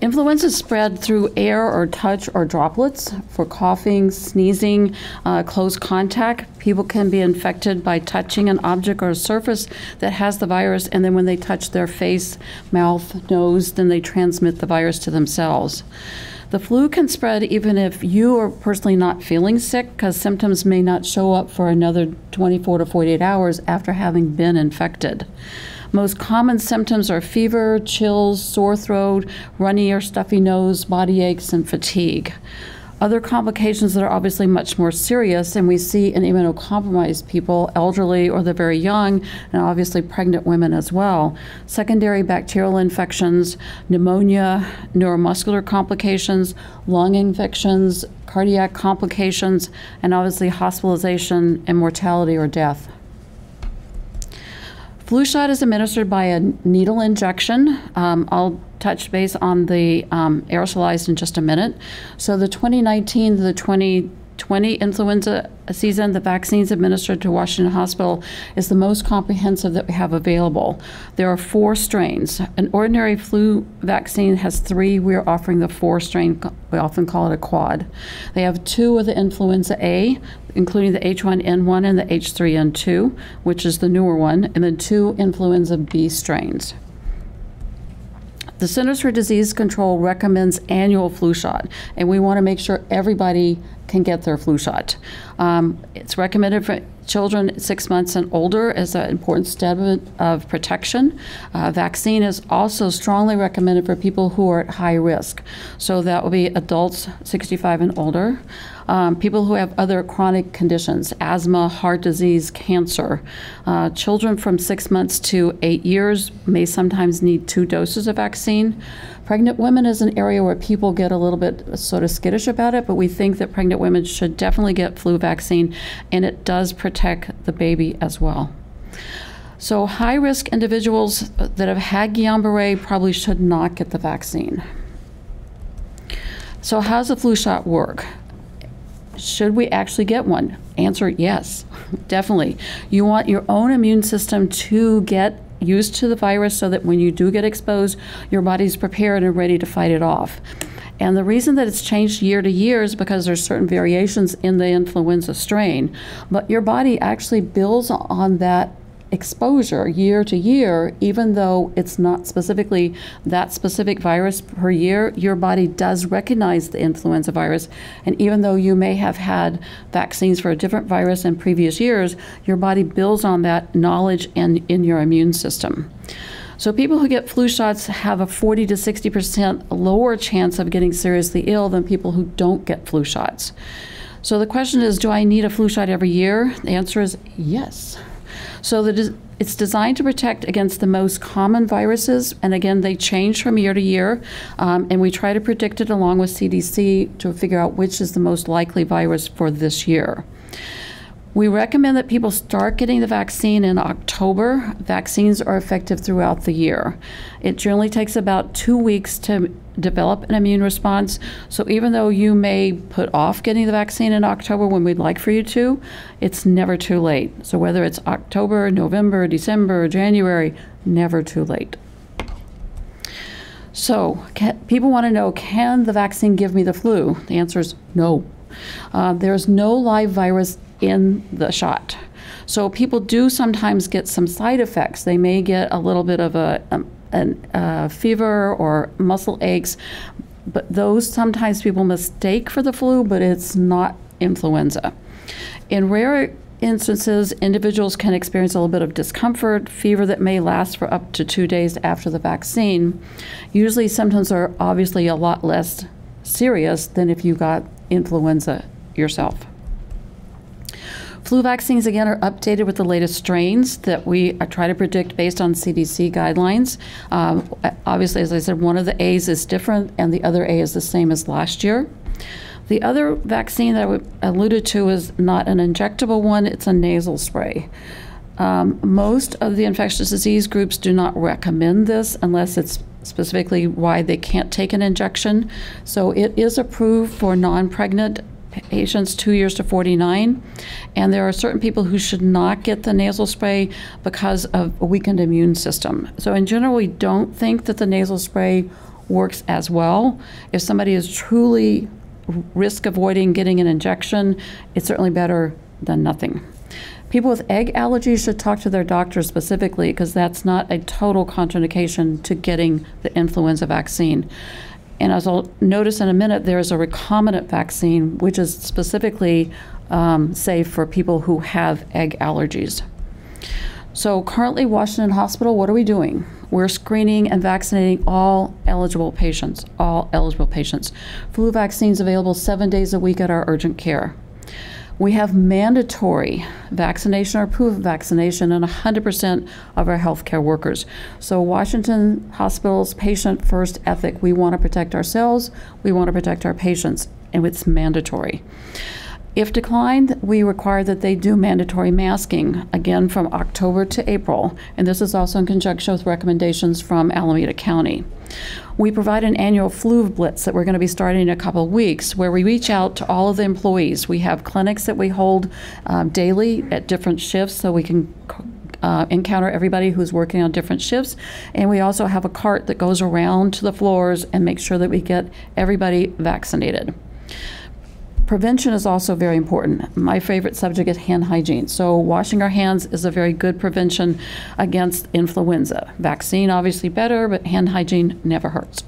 Influenza spread through air or touch or droplets. For coughing, sneezing, uh, close contact, people can be infected by touching an object or a surface that has the virus, and then when they touch their face, mouth, nose, then they transmit the virus to themselves. The flu can spread even if you are personally not feeling sick because symptoms may not show up for another 24 to 48 hours after having been infected. Most common symptoms are fever, chills, sore throat, runny or stuffy nose, body aches, and fatigue. Other complications that are obviously much more serious, and we see in immunocompromised people, elderly or the very young, and obviously pregnant women as well. Secondary bacterial infections, pneumonia, neuromuscular complications, lung infections, cardiac complications, and obviously hospitalization and mortality or death. Flu shot is administered by a needle injection. Um, I'll touch base on the um, aerosolized in just a minute. So the 2019 to the 2020 influenza season, the vaccines administered to Washington Hospital is the most comprehensive that we have available. There are four strains. An ordinary flu vaccine has three. We're offering the four strain, we often call it a quad. They have two of the influenza A, including the H1N1 and the H3N2, which is the newer one, and then two influenza B strains. The Centers for Disease Control recommends annual flu shot, and we want to make sure everybody can get their flu shot. Um, it's recommended for children six months and older as an important step of protection. Uh, vaccine is also strongly recommended for people who are at high risk. So that will be adults 65 and older, um, people who have other chronic conditions, asthma, heart disease, cancer. Uh, children from six months to eight years may sometimes need two doses of vaccine. Pregnant women is an area where people get a little bit sort of skittish about it, but we think that pregnant women should definitely get flu vaccine, and it does protect the baby as well. So, high risk individuals that have had Guillain Barre probably should not get the vaccine. So, how does the flu shot work? Should we actually get one? Answer yes, definitely. You want your own immune system to get used to the virus so that when you do get exposed, your body's prepared and ready to fight it off. And the reason that it's changed year to year is because there's certain variations in the influenza strain. But your body actually builds on that exposure year to year, even though it's not specifically that specific virus per year, your body does recognize the influenza virus. And even though you may have had vaccines for a different virus in previous years, your body builds on that knowledge and in your immune system. So people who get flu shots have a 40 to 60% lower chance of getting seriously ill than people who don't get flu shots. So the question is, do I need a flu shot every year? The answer is yes. So it's designed to protect against the most common viruses, and again, they change from year to year, um, and we try to predict it along with CDC to figure out which is the most likely virus for this year. We recommend that people start getting the vaccine in October. Vaccines are effective throughout the year. It generally takes about two weeks to develop an immune response. So even though you may put off getting the vaccine in October when we'd like for you to, it's never too late. So whether it's October, November, December, January, never too late. So can, people want to know, can the vaccine give me the flu? The answer is no. Uh, there's no live virus in the shot. So people do sometimes get some side effects. They may get a little bit of a, um, a fever or muscle aches, but those sometimes people mistake for the flu, but it's not influenza. In rare instances, individuals can experience a little bit of discomfort, fever that may last for up to two days after the vaccine. Usually, symptoms are obviously a lot less serious than if you got influenza yourself. Flu vaccines, again, are updated with the latest strains that we try to predict based on CDC guidelines. Um, obviously, as I said, one of the A's is different, and the other A is the same as last year. The other vaccine that I alluded to is not an injectable one, it's a nasal spray. Um, most of the infectious disease groups do not recommend this unless it's specifically why they can't take an injection. So it is approved for non pregnant patients two years to 49. And there are certain people who should not get the nasal spray because of a weakened immune system. So, in general, we don't think that the nasal spray works as well. If somebody is truly risk avoiding getting an injection, it's certainly better than nothing. People with egg allergies should talk to their doctor specifically because that's not a total contraindication to getting the influenza vaccine. And as I'll notice in a minute, there is a recombinant vaccine, which is specifically um, safe for people who have egg allergies. So, currently, Washington Hospital, what are we doing? We're screening and vaccinating all eligible patients, all eligible patients. Flu vaccines available seven days a week at our urgent care. We have mandatory vaccination or proof of vaccination in 100% of our healthcare workers. So, Washington Hospital's patient first ethic we want to protect ourselves, we want to protect our patients, and it's mandatory. If declined, we require that they do mandatory masking, again from October to April, and this is also in conjunction with recommendations from Alameda County. We provide an annual flu blitz that we're going to be starting in a couple of weeks where we reach out to all of the employees. We have clinics that we hold um, daily at different shifts so we can uh, encounter everybody who's working on different shifts. And we also have a cart that goes around to the floors and makes sure that we get everybody vaccinated. Prevention is also very important. My favorite subject is hand hygiene. So, washing our hands is a very good prevention against influenza. Vaccine, obviously, better, but hand hygiene never hurts.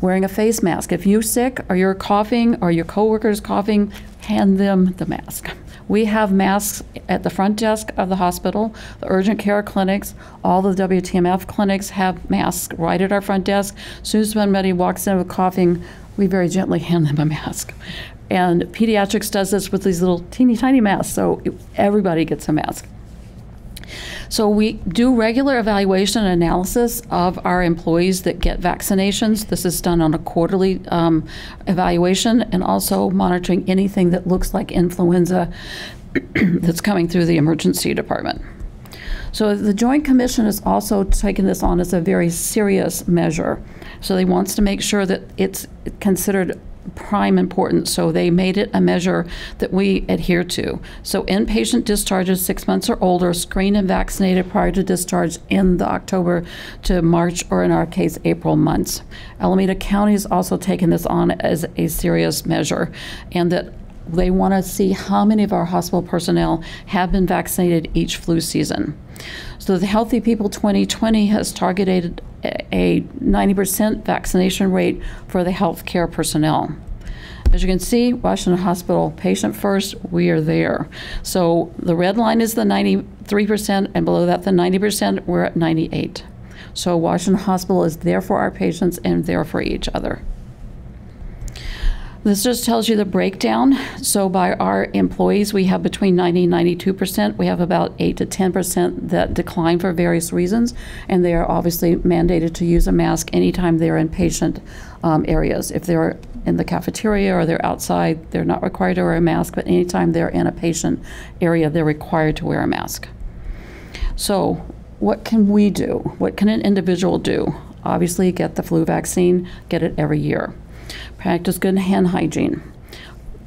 Wearing a face mask. If you're sick or you're coughing or your coworker is coughing, hand them the mask. We have masks at the front desk of the hospital, the urgent care clinics, all the WTMF clinics have masks right at our front desk. As soon as somebody walks in with coughing, we very gently hand them a mask. And pediatrics does this with these little teeny tiny masks, so everybody gets a mask. So we do regular evaluation and analysis of our employees that get vaccinations. This is done on a quarterly um, evaluation and also monitoring anything that looks like influenza that's coming through the emergency department. So the Joint Commission has also taken this on as a very serious measure. So they wants to make sure that it's considered prime importance, so they made it a measure that we adhere to. So inpatient discharges six months or older, screened and vaccinated prior to discharge in the October to March, or in our case, April months. Alameda County has also taken this on as a serious measure, and that they want to see how many of our hospital personnel have been vaccinated each flu season. So the Healthy People 2020 has targeted a 90% vaccination rate for the healthcare personnel. As you can see, Washington Hospital, patient first, we are there. So the red line is the 93%, and below that, the 90%, we're at 98. So Washington Hospital is there for our patients and there for each other. This just tells you the breakdown. So by our employees, we have between 90 and 92 percent. We have about 8 to 10 percent that decline for various reasons, and they are obviously mandated to use a mask anytime they're in patient um, areas. If they're in the cafeteria or they're outside, they're not required to wear a mask, but anytime they're in a patient area, they're required to wear a mask. So what can we do? What can an individual do? Obviously, get the flu vaccine, get it every year. Practice good hand hygiene.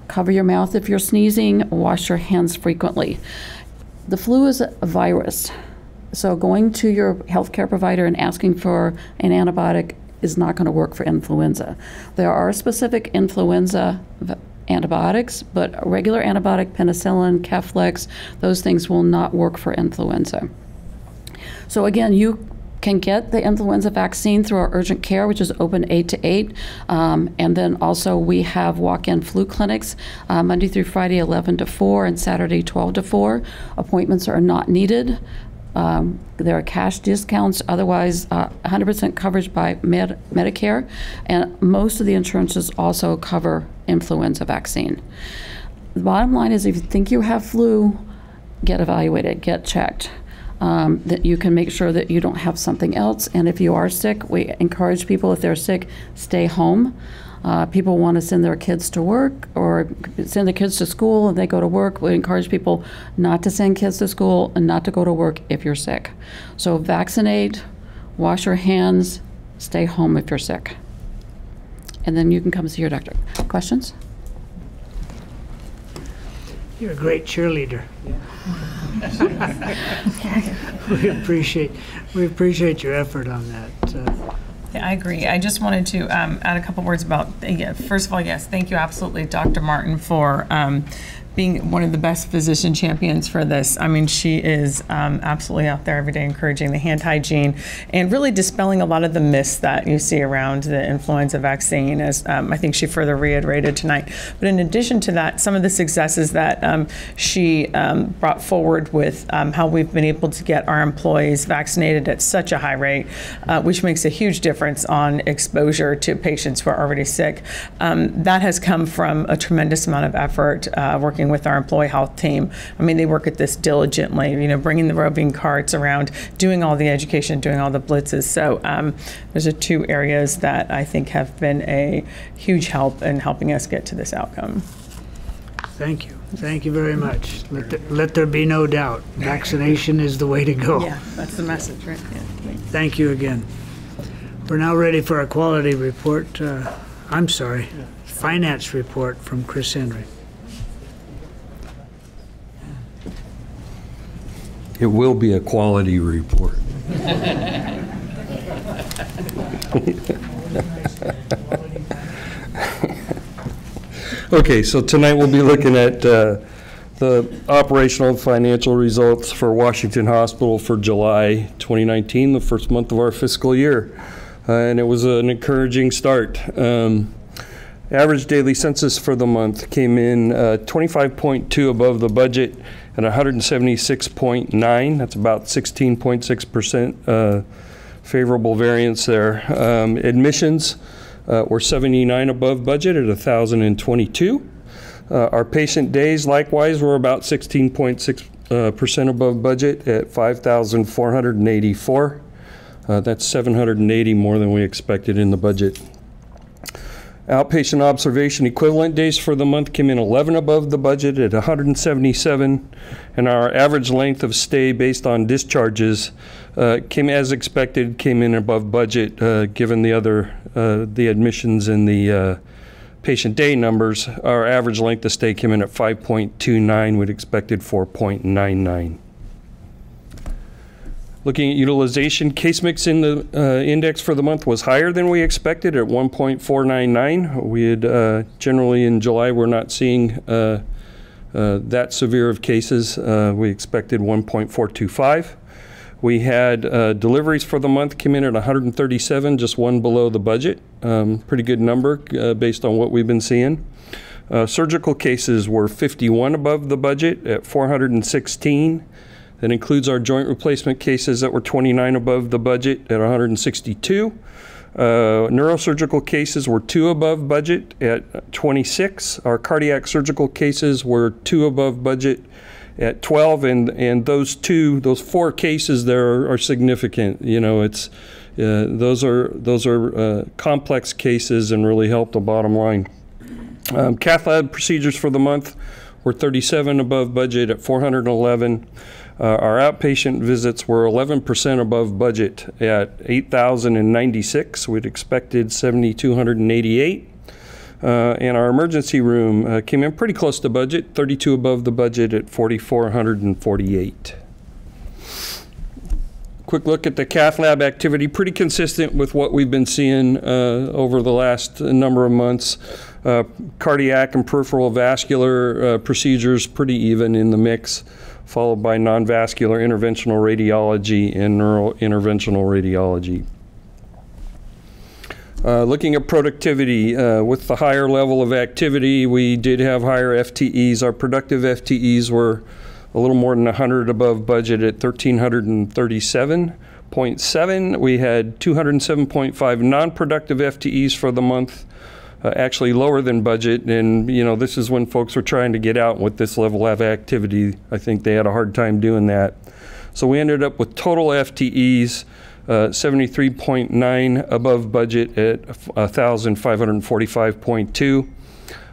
Cover your mouth if you're sneezing, wash your hands frequently. The flu is a virus, so going to your healthcare provider and asking for an antibiotic is not going to work for influenza. There are specific influenza antibiotics, but regular antibiotic, penicillin, Keflex, those things will not work for influenza. So again, you can get the influenza vaccine through our urgent care, which is open 8 to 8. Um, and then also we have walk in flu clinics uh, Monday through Friday, 11 to 4, and Saturday, 12 to 4. Appointments are not needed. Um, there are cash discounts, otherwise, uh, 100% coverage by Med- Medicare, and most of the insurances also cover influenza vaccine. The bottom line is if you think you have flu, get evaluated, get checked um, that you can make sure that you don't have something else. And if you are sick, we encourage people, if they're sick, stay home. Uh, people want to send their kids to work or send their kids to school and they go to work. We encourage people not to send kids to school and not to go to work if you're sick. So vaccinate, wash your hands, stay home if you're sick. And then you can come see your doctor. Questions? You're a great cheerleader. We appreciate we appreciate your effort on that. Uh, Yeah, I agree. I just wanted to um, add a couple words about, yeah, first of all, yes, thank you absolutely, Dr. Martin, for um, being one of the best physician champions for this. I mean, she is um, absolutely out there every day encouraging the hand hygiene and really dispelling a lot of the myths that you see around the influenza vaccine, as um, I think she further reiterated tonight. But in addition to that, some of the successes that um, she um, brought forward with um, how we've been able to get our employees vaccinated at such a high rate, uh, which makes a huge difference on exposure to patients who are already sick. Um, that has come from a tremendous amount of effort uh, working with our employee health team. I mean, they work at this diligently, you know, bringing the roving carts around, doing all the education, doing all the blitzes. So um, those are two areas that I think have been a huge help in helping us get to this outcome. Thank you. Thank you very much. Let, there, let there be no doubt. Vaccination is the way to go. Yeah, that's the message, right? Yeah. Thank you again. We're now ready for our quality report. Uh, I'm sorry, finance report from Chris Henley. It will be a quality report. okay, so tonight we'll be looking at uh, the operational financial results for Washington Hospital for July 2019, the first month of our fiscal year. Uh, and it was an encouraging start. Um, average daily census for the month came in uh, 25.2 above the budget at 176.9. That's about 16.6% uh, favorable variance there. Um, admissions uh, were 79 above budget at 1,022. Uh, our patient days, likewise, were about 16.6 percent above budget at 5,484. Uh, that's 780 more than we expected in the budget. Outpatient observation equivalent days for the month came in 11 above the budget at 177, and our average length of stay based on discharges uh, came as expected, came in above budget uh, given the other uh, the admissions and the uh, patient day numbers. Our average length of stay came in at 5.29. We'd expected 4.99. Looking at utilization, case mix in the uh, index for the month was higher than we expected at 1.499. We had uh, generally in July, we're not seeing uh, uh that severe of cases. Uh, we expected 1.425. We had uh, deliveries for the month came in at 137, just one below the budget. Um, pretty good number based on what we've been seeing. surgical cases were 51 above the budget at 416. That includes our joint replacement cases that were 29 above the budget at 162. Uh, neurosurgical cases were two above budget at 26. Our cardiac surgical cases were two above budget at 12, and and those two, those four cases there are, are significant. You know, it's uh, those are those are uh, complex cases and really help the bottom line. Um, cath lab procedures for the month were 37 above budget at 411. Uh, our outpatient visits were 11% above budget at 8,096. We'd expected 7,288. Uh, and our emergency room uh, came in pretty close to budget, 32 above the budget at 4,448. Quick look at the cath lab activity, pretty consistent with what we've been seeing uh, over the last number of months. Uh, cardiac and peripheral vascular uh, procedures pretty even in the mix followed by non-vascular interventional radiology and neurointerventional radiology. Uh, looking at productivity, uh, with the higher level of activity, we did have higher FTEs. Our productive FTEs were a little more than 100 above budget at 1,337.7. We had 207.5 non-productive FTEs for the month uh, actually lower than budget. And, you know, this is when folks were trying to get out with this level of activity. I think they had a hard time doing that. So we ended up with total FTEs uh, 73.9 above budget at 1,545.2.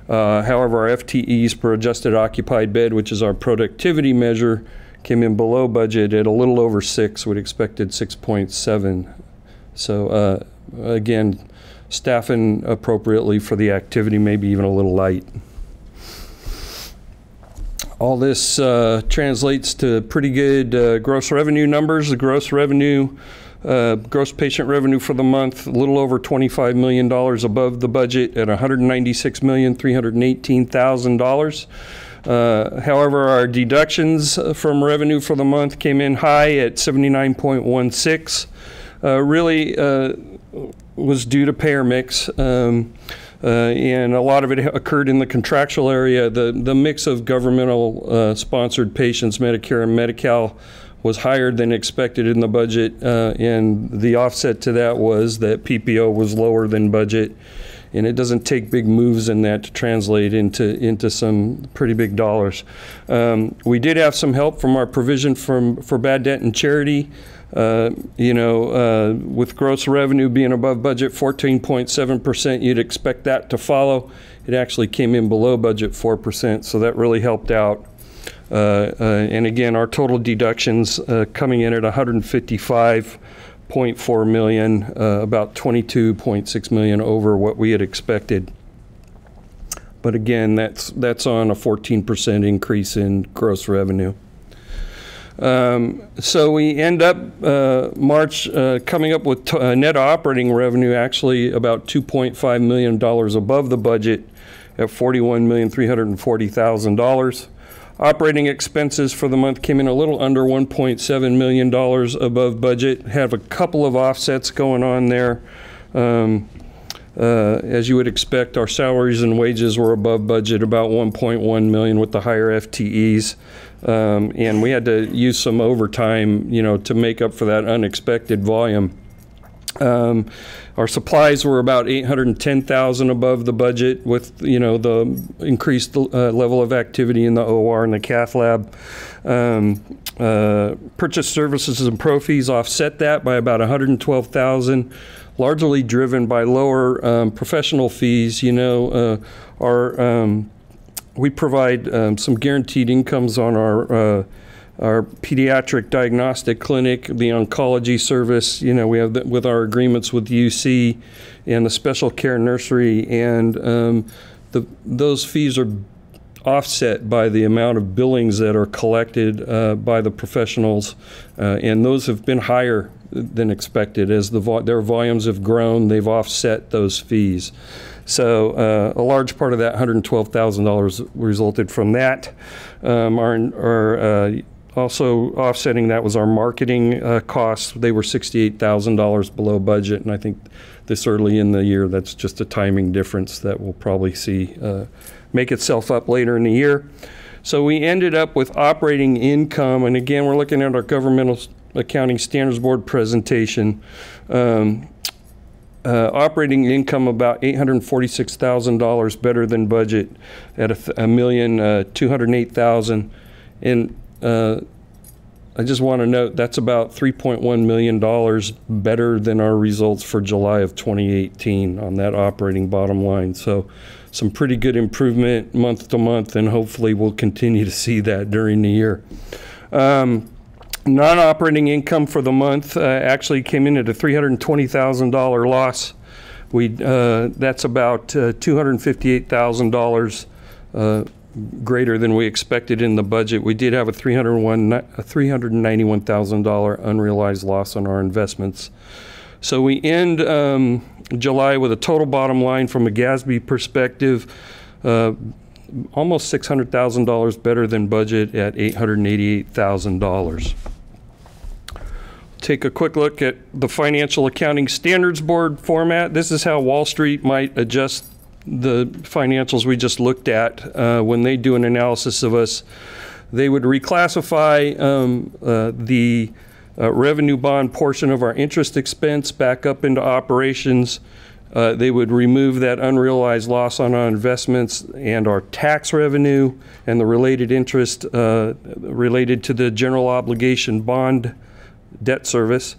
Uh, however, our FTEs per adjusted occupied bed, which is our productivity measure, came in below budget at a little over six. We'd expected 6.7. So uh, again, staffing appropriately for the activity, maybe even a little light. all this uh, translates to pretty good uh, gross revenue numbers. The gross revenue, uh, gross patient revenue for the month, a little over $25 million above the budget at $196,318,000. Uh, however, our deductions from revenue for the month came in high at 79.16. Uh, really uh, was due to payer mix. Um, uh, and a lot of it occurred in the contractual area. The, the mix of governmental uh, sponsored patients, Medicare and Medi-Cal, was higher than expected in the budget, uh, and the offset to that was that PPO was lower than budget. And it doesn't take big moves in that to translate into into some pretty big dollars. Um, we did have some help from our provision from for bad debt and charity. Uh, you know, uh, with gross revenue being above budget 14.7%, you'd expect that to follow. It actually came in below budget 4%, so that really helped out. Uh, uh and again, our total deductions uh, coming in at 155.4 million, about 22.6 million over what we had expected. But again, that's that's on a 14% increase in gross revenue. Um, so we end up uh, March uh, coming up with uh, net operating revenue actually about 2.5 million dollars above the budget at 41,340,000 dollars. Operating expenses for the month came in a little under 1.7 million dollars above budget. Have a couple of offsets going on there. Um, uh, as you would expect, our salaries and wages were above budget, about 1.1 million with the higher FTEs. Um, and we had to use some overtime, you know, to make up for that unexpected volume. Um, our supplies were about 810,000 above the budget with, you know, the increased uh, level of activity in the OR and the cath lab. Um, uh, purchase services and pro fees offset that by about 112,000, largely driven by lower um, professional fees. You know, uh, our um, we provide um, some guaranteed incomes on our uh, our pediatric diagnostic clinic, the oncology service. You know, we have the, with our agreements with UC and the special care nursery, and um, the those fees are offset by the amount of billings that are collected uh, by the professionals, uh, and those have been higher than expected as the vo- their volumes have grown. They've offset those fees. So uh, a large part of that $112,000 resulted from that. Um, our, our uh, also offsetting that was our marketing uh, costs. They were $68,000 below budget, and I think this early in the year, that's just a timing difference that we'll probably see uh, make itself up later in the year. So we ended up with operating income, and again, we're looking at our governmental accounting standards board presentation. Um, uh, operating income about $846,000 better than budget at a, a million uh, 208,000 and uh, I just want to note that's about 3.1 million dollars better than our results for July of 2018 on that operating bottom line. So some pretty good improvement month to month and hopefully we'll continue to see that during the year. Um, Non-operating income for the month uh, actually came in at a $320,000 loss. We uh, that's about uh, $258,000 uh, greater than we expected in the budget. We did have a $301 a $391,000 unrealized loss on our investments. So we end um, July with a total bottom line from a GASB perspective uh, almost $600,000 better than budget at $888,000 take a quick look at the Financial Accounting Standards Board format. This is how Wall Street might adjust the financials we just looked at uh, when they do an analysis of us. They would reclassify um, uh, the uh, revenue bond portion of our interest expense back up into operations. Uh, they would remove that unrealized loss on our investments and our tax revenue and the related interest uh, related to the general obligation bond debt service.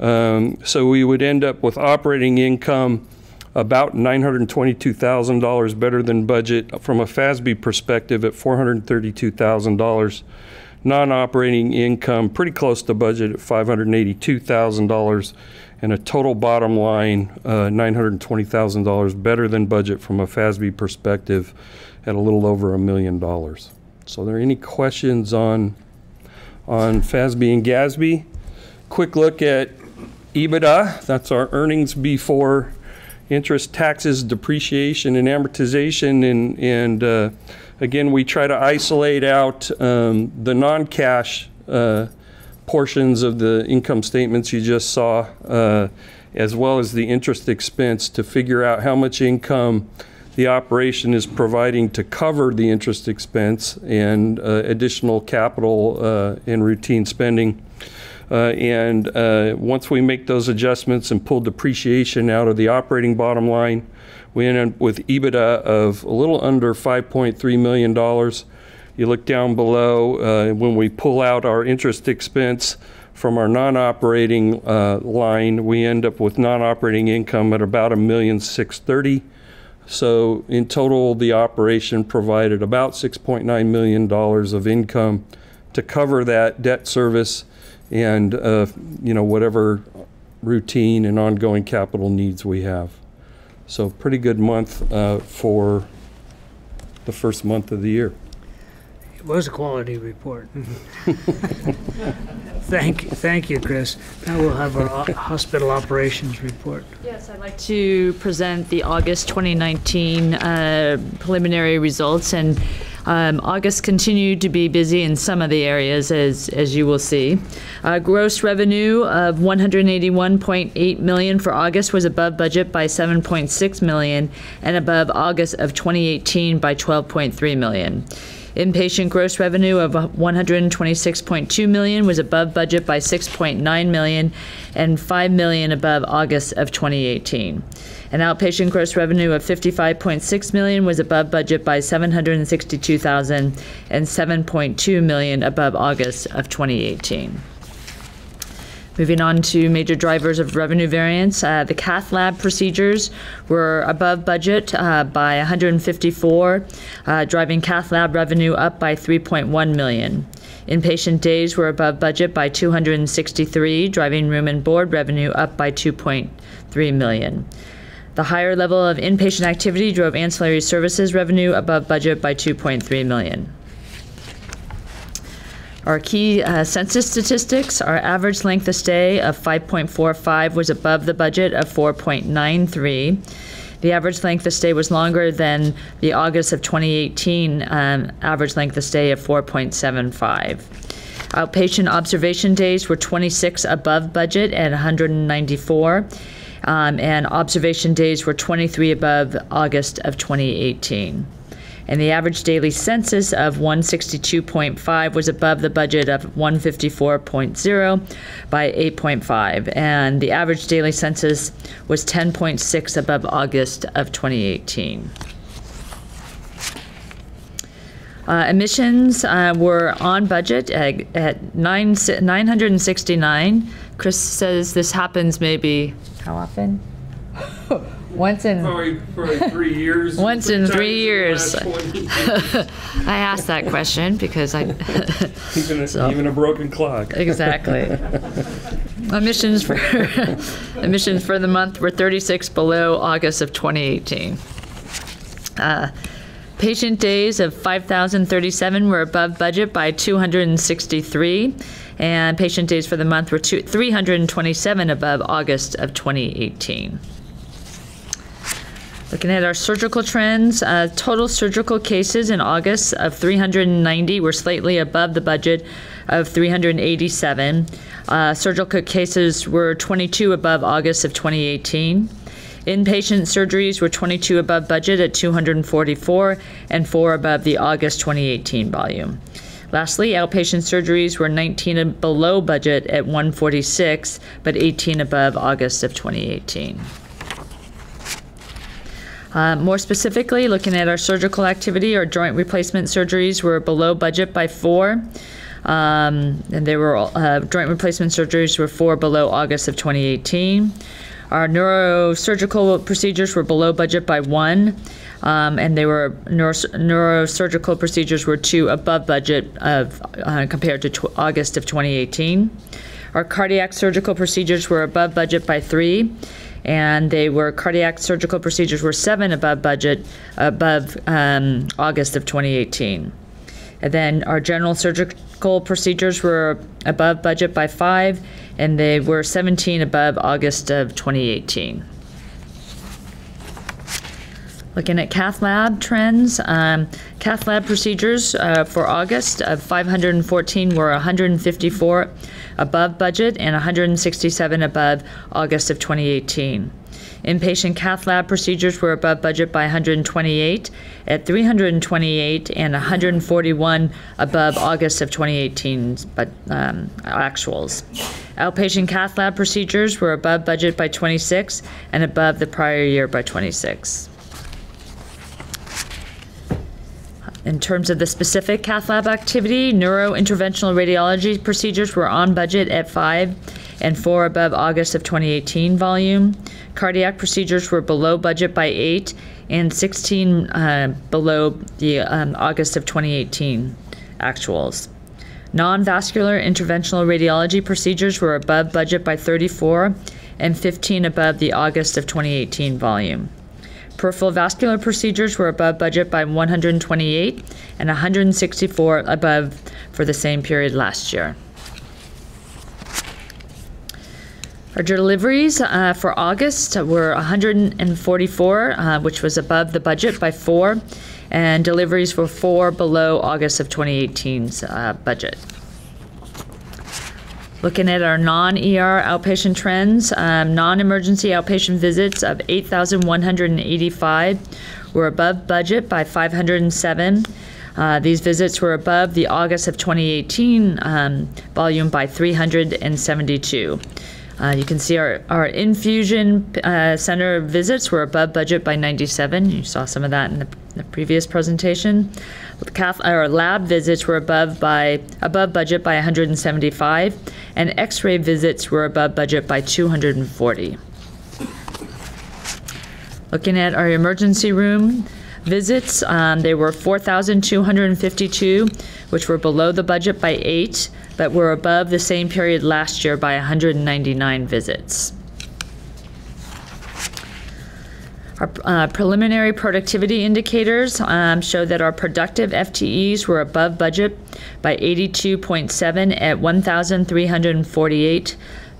Um, so we would end up with operating income about $922,000 better than budget from a FASB perspective at $432,000. Non-operating income pretty close to budget at $582,000 and a total bottom line uh, $920,000 better than budget from a FASB perspective at a little over a million dollars. So, are there any questions on on FASB and GASB? Quick look at EBITDA. That's our earnings before interest, taxes, depreciation, and amortization. And and uh, again, we try to isolate out um, the non-cash. Uh, portions of the income statements you just saw, uh, as well as the interest expense to figure out how much income the operation is providing to cover the interest expense and uh, additional capital uh, and routine spending. Uh, and uh, once we make those adjustments and pull depreciation out of the operating bottom line, we end up with EBITDA of a little under $5.3 million you look down below, uh, when we pull out our interest expense from our non-operating uh, line, we end up with non-operating income at about a million six thirty. So in total, the operation provided about $6.9 million of income to cover that debt service and, uh, you know, whatever routine and ongoing capital needs we have. So pretty good month uh, for the first month of the year. It was a quality report. thank, you, thank you, Chris. Now we'll have our hospital operations report. Yes, I'd like to present the August 2019 uh, preliminary results, and um, August continued to be busy in some of the areas, as, as you will see. Uh, Gross revenue of 181.8 million for August was above budget by 7.6 million, and above August of 2018 by 12.3 million. Inpatient gross revenue of 126.2 million was above budget by 6.9 million and 5 million above August of 2018. And outpatient gross revenue of 55.6 million was above budget by 762,000 and 7.2 million above August of 2018. Moving on to major drivers of revenue variance, uh, the cath lab procedures were above budget uh, by 154, uh, driving cath lab revenue up by 3.1 million. Inpatient days were above budget by 263, driving room and board revenue up by 2.3 million. The higher level of inpatient activity drove ancillary services revenue above budget by 2.3 million. Our key uh, census statistics, our average length of stay of 5.45 was above the budget of 4.93. The average length of stay was longer than the August of 2018 um, average length of stay of 4.75. Outpatient observation days were 26 above budget at 194, um, and observation days were 23 above August of 2018 and the average daily census of 162.5 was above the budget of 154.0 by 8.5, and the average daily census was 10.6 above August of 2018. Uh, emissions uh, were on budget at, at nine, 969. Chris says this happens maybe, how often? Once in Probably, probably three years. Once in three years. In the last 20. I asked that question because I even, a, So- even a broken clock. exactly emissions for emissions for the month were 36 below August of 2018. Uh, patient days of 5,037 were above budget by 263, and patient days for the month were two, 327 above August of 2018. Looking at our surgical trends, uh, total surgical cases in August of 390 were slightly above the budget of 387. Uh, surgical cases were 22 above August of 2018. Inpatient surgeries were 22 above budget at 244 and 4 above the August 2018 volume. Lastly, outpatient surgeries were 19 below budget at 146, but 18 above August of 2018. Uh, More specifically, looking at our surgical activity, our joint replacement surgeries were below budget by four. Um, And they were, uh, joint replacement surgeries were four below August of 2018. Our neurosurgical procedures were below budget by one, um, and they were, neuro- neurosurgical procedures were two above budget of, uh, compared to August of 2018. Our cardiac surgical procedures were above budget by three, and they were cardiac surgical procedures were seven above budget, above um, August of 2018. And then our general surgical procedures were above budget by five, and they were 17 above August of 2018. Looking at cath lab trends, um, cath lab procedures uh, for August of 514 were 154 above budget and 167 above August of 2018. Inpatient cath lab procedures were above budget by 128 at 328 and 141 above August of 2018 but, um, actuals. Outpatient cath lab procedures were above budget by 26 and above the prior year by 26. In terms of the specific cath lab activity, neurointerventional radiology procedures were on budget at five and four above August of 2018 volume. Cardiac procedures were below budget by eight and 16 uh, below the um, August of 2018 actuals. Non-vascular interventional radiology procedures were above budget by 34 and 15 above the August of 2018 volume. Peripheral vascular procedures were above budget by 128 and 164 above for the same period last year. Our deliveries uh, for August were 144, uh, which was above the budget by four, and deliveries were four below August of 2018's uh, budget. Looking at our non-ER outpatient trends, um, non-emergency outpatient visits of 8,185 were above budget by 507. Uh, these visits were above the August of 2018 um, volume by 372. Uh, you can see our, our infusion uh, center visits were above budget by 97. You saw some of that in the, the previous presentation. Our lab visits were above by above budget by 175, and X-ray visits were above budget by 240. Looking at our emergency room visits, um, they were 4,252, which were below the budget by eight, but were above the same period last year by 199 visits. Our uh, preliminary productivity indicators um, show that our productive FTEs were above budget by 82.7 at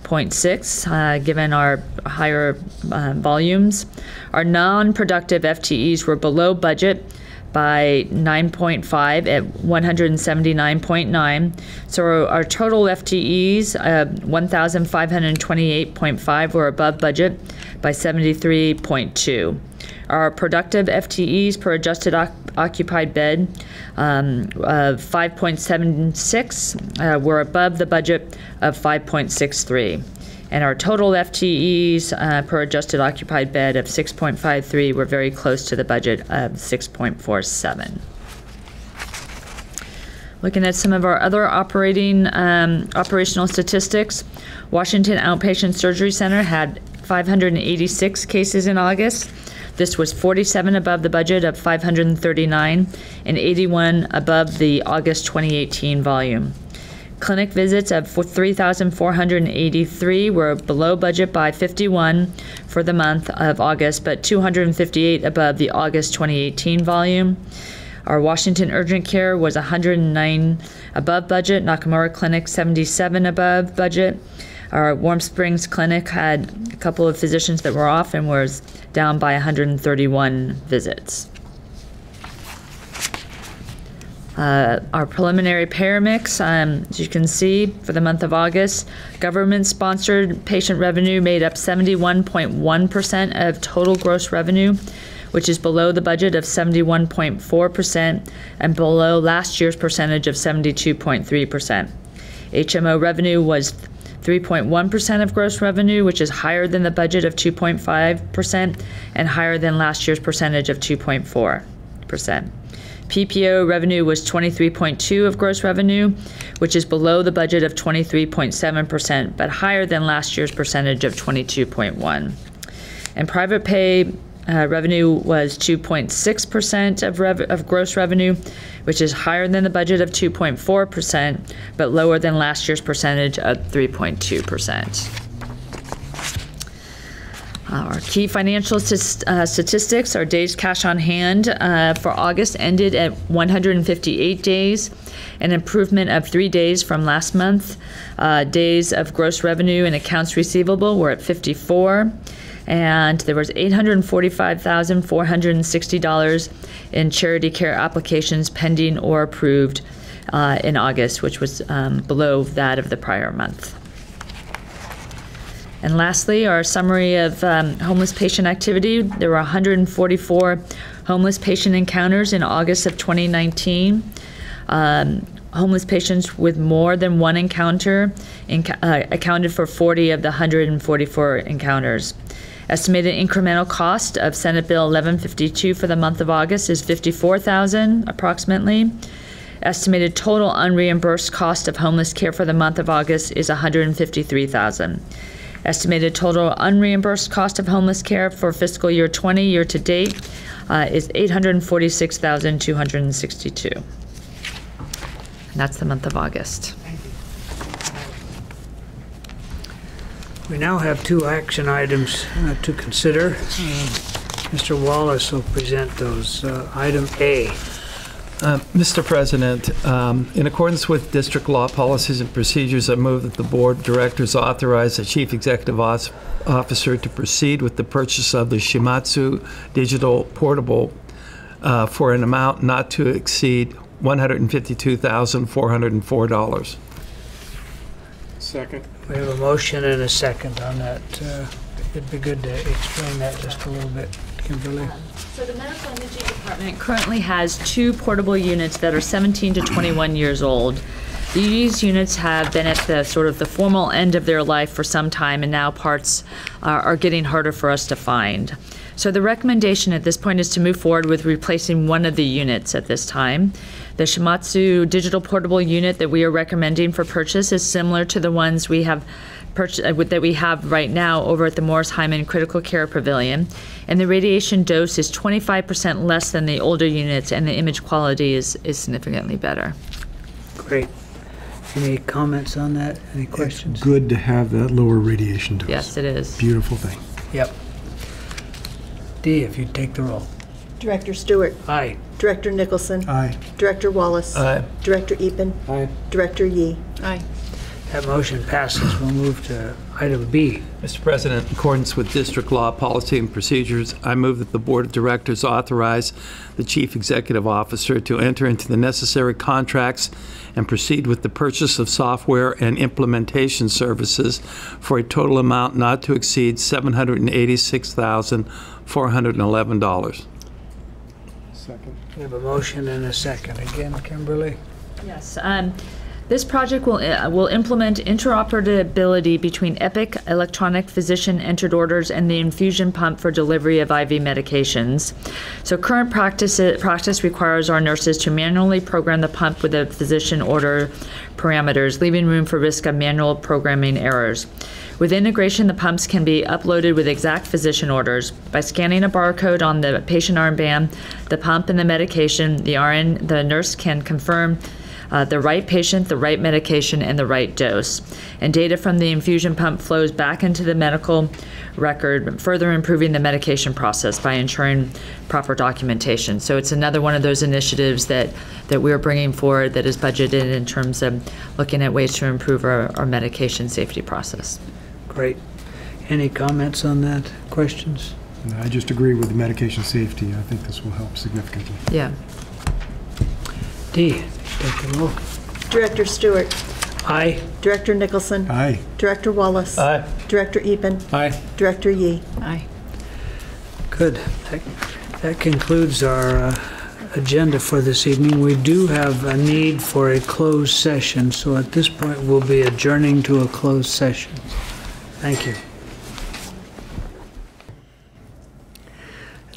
1,348.6, uh, given our higher uh, volumes. Our non-productive FTEs were below budget by 9.5 at 179.9. So our total FTEs, uh, 1,528.5, were above budget by 73.2. Our productive FTEs per adjusted occupied bed um, of 5.76 uh, were above the budget of 5.63 and our total FTEs uh, per adjusted occupied bed of 6.53 were very close to the budget of 6.47. Looking at some of our other operating um, operational statistics, Washington Outpatient Surgery Center had 586 cases in August. This was 47 above the budget of 539 and 81 above the August 2018 volume. Clinic visits of 3,483 were below budget by 51 for the month of August, but 258 above the August 2018 volume. Our Washington urgent care was 109 above budget. Nakamura Clinic 77 above budget. Our Warm Springs Clinic had a couple of physicians that were off and was down by 131 visits. Uh, our preliminary payer mix, um, as you can see, for the month of August, government-sponsored patient revenue made up 71.1% of total gross revenue, which is below the budget of 71.4% and below last year's percentage of 72.3%. HMO revenue was 3.1% of gross revenue, which is higher than the budget of 2.5% and higher than last year's percentage of 2.4%. PPO revenue was 23.2 of gross revenue, which is below the budget of 23.7%, but higher than last year's percentage of 22.1. And private pay uh, revenue was 2.6% of, rev- of gross revenue, which is higher than the budget of 2.4%, but lower than last year's percentage of 3.2%. Our key financial uh, statistics, our days cash on hand uh, for August ended at 158 days, an improvement of three days from last month. Uh, Days of gross revenue and accounts receivable were at 54, and there was $845,460 in charity care applications pending or approved uh, in August, which was um, below that of the prior month. And lastly, our summary of um, homeless patient activity. There were 144 homeless patient encounters in August of 2019. Um, homeless patients with more than one encounter enc- uh, accounted for 40 of the 144 encounters. Estimated incremental cost of Senate Bill 1152 for the month of August is 54,000 approximately. Estimated total unreimbursed cost of homeless care for the month of August is 153,000. Estimated total unreimbursed cost of homeless care for fiscal year 20 year to date uh, is 846,262. And that's the month of August. We now have two action items uh, to consider. Uh, Mr. Wallace will present those. Uh, Item A, Uh, Mr. President, um, in accordance with district law policies and procedures, I move that the Board of Directors authorize the Chief Executive Os- Officer to proceed with the purchase of the Shimadzu Digital Portable uh, for an amount not to exceed $152,404. Second. we have a motion and a second on that. Uh, It'd be good to explain that just a little bit, Kimberly. Um, so the medical imaging department currently has two portable units that are 17 to 21 years old. These units have been at the sort of the formal end of their life for some time, and now parts are, are getting harder for us to find. So the recommendation at this point is to move forward with replacing one of the units at this time. The Shimadzu digital portable unit that we are recommending for purchase is similar to the ones we have purchase, uh, that we have right now over at the Morris Hyman Critical Care Pavilion. And the radiation dose is 25% less than the older units, and the image quality is, is significantly better. Great. Any comments on that? Any questions? Good to have that lower radiation dose. Yes, it is. Beautiful thing. Yep. D, if you'd take the roll. Director Stewart. Aye. Director Nicholson. Aye. Director Wallace. Aye. Director Eapen. Aye. Director Yee. Aye. That motion passes. We'll move to item B. Mr. President, in accordance with district law, policy, and procedures, I move that the Board of Directors authorize the Chief Executive Officer to enter into the necessary contracts and proceed with the purchase of software and implementation services for a total amount not to exceed $786,411. Second. We have a motion and a second. Again, Kimberly? Yes. Um, this project will, uh, will implement interoperability between Epic electronic physician entered orders and the infusion pump for delivery of IV medications. So current practice, practice requires our nurses to manually program the pump with the physician order parameters, leaving room for risk of manual programming errors. With integration, the pumps can be uploaded with exact physician orders. By scanning a barcode on the patient armband, the pump and the medication, the RN, the nurse can confirm uh, the right patient, the right medication, and the right dose. And data from the infusion pump flows back into the medical record, further improving the medication process by ensuring proper documentation. So it's another one of those initiatives that, that we're bringing forward that is budgeted in terms of looking at ways to improve our, our medication safety process. Great. Any comments on that? Questions? No, I just agree with the medication safety. I think this will help significantly. Yeah. D, take the roll. Director Stewart. Aye. Director Nicholson. Aye. Director Wallace. Aye. Director Eapen. Aye. Director Yee. Aye. Good. That- That concludes our uh, agenda for this evening. We do have a need for a closed session, so at this point, we'll be adjourning to a closed session. Thank you.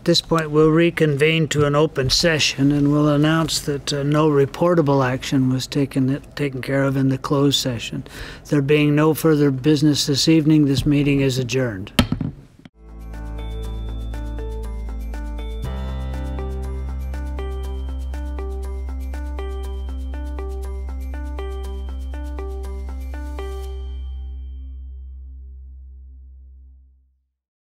At this point, we'll reconvene to an open session, and we'll announce that uh, no reportable action was taken, taken care of in the closed session. There being no further business this evening, this meeting is adjourned.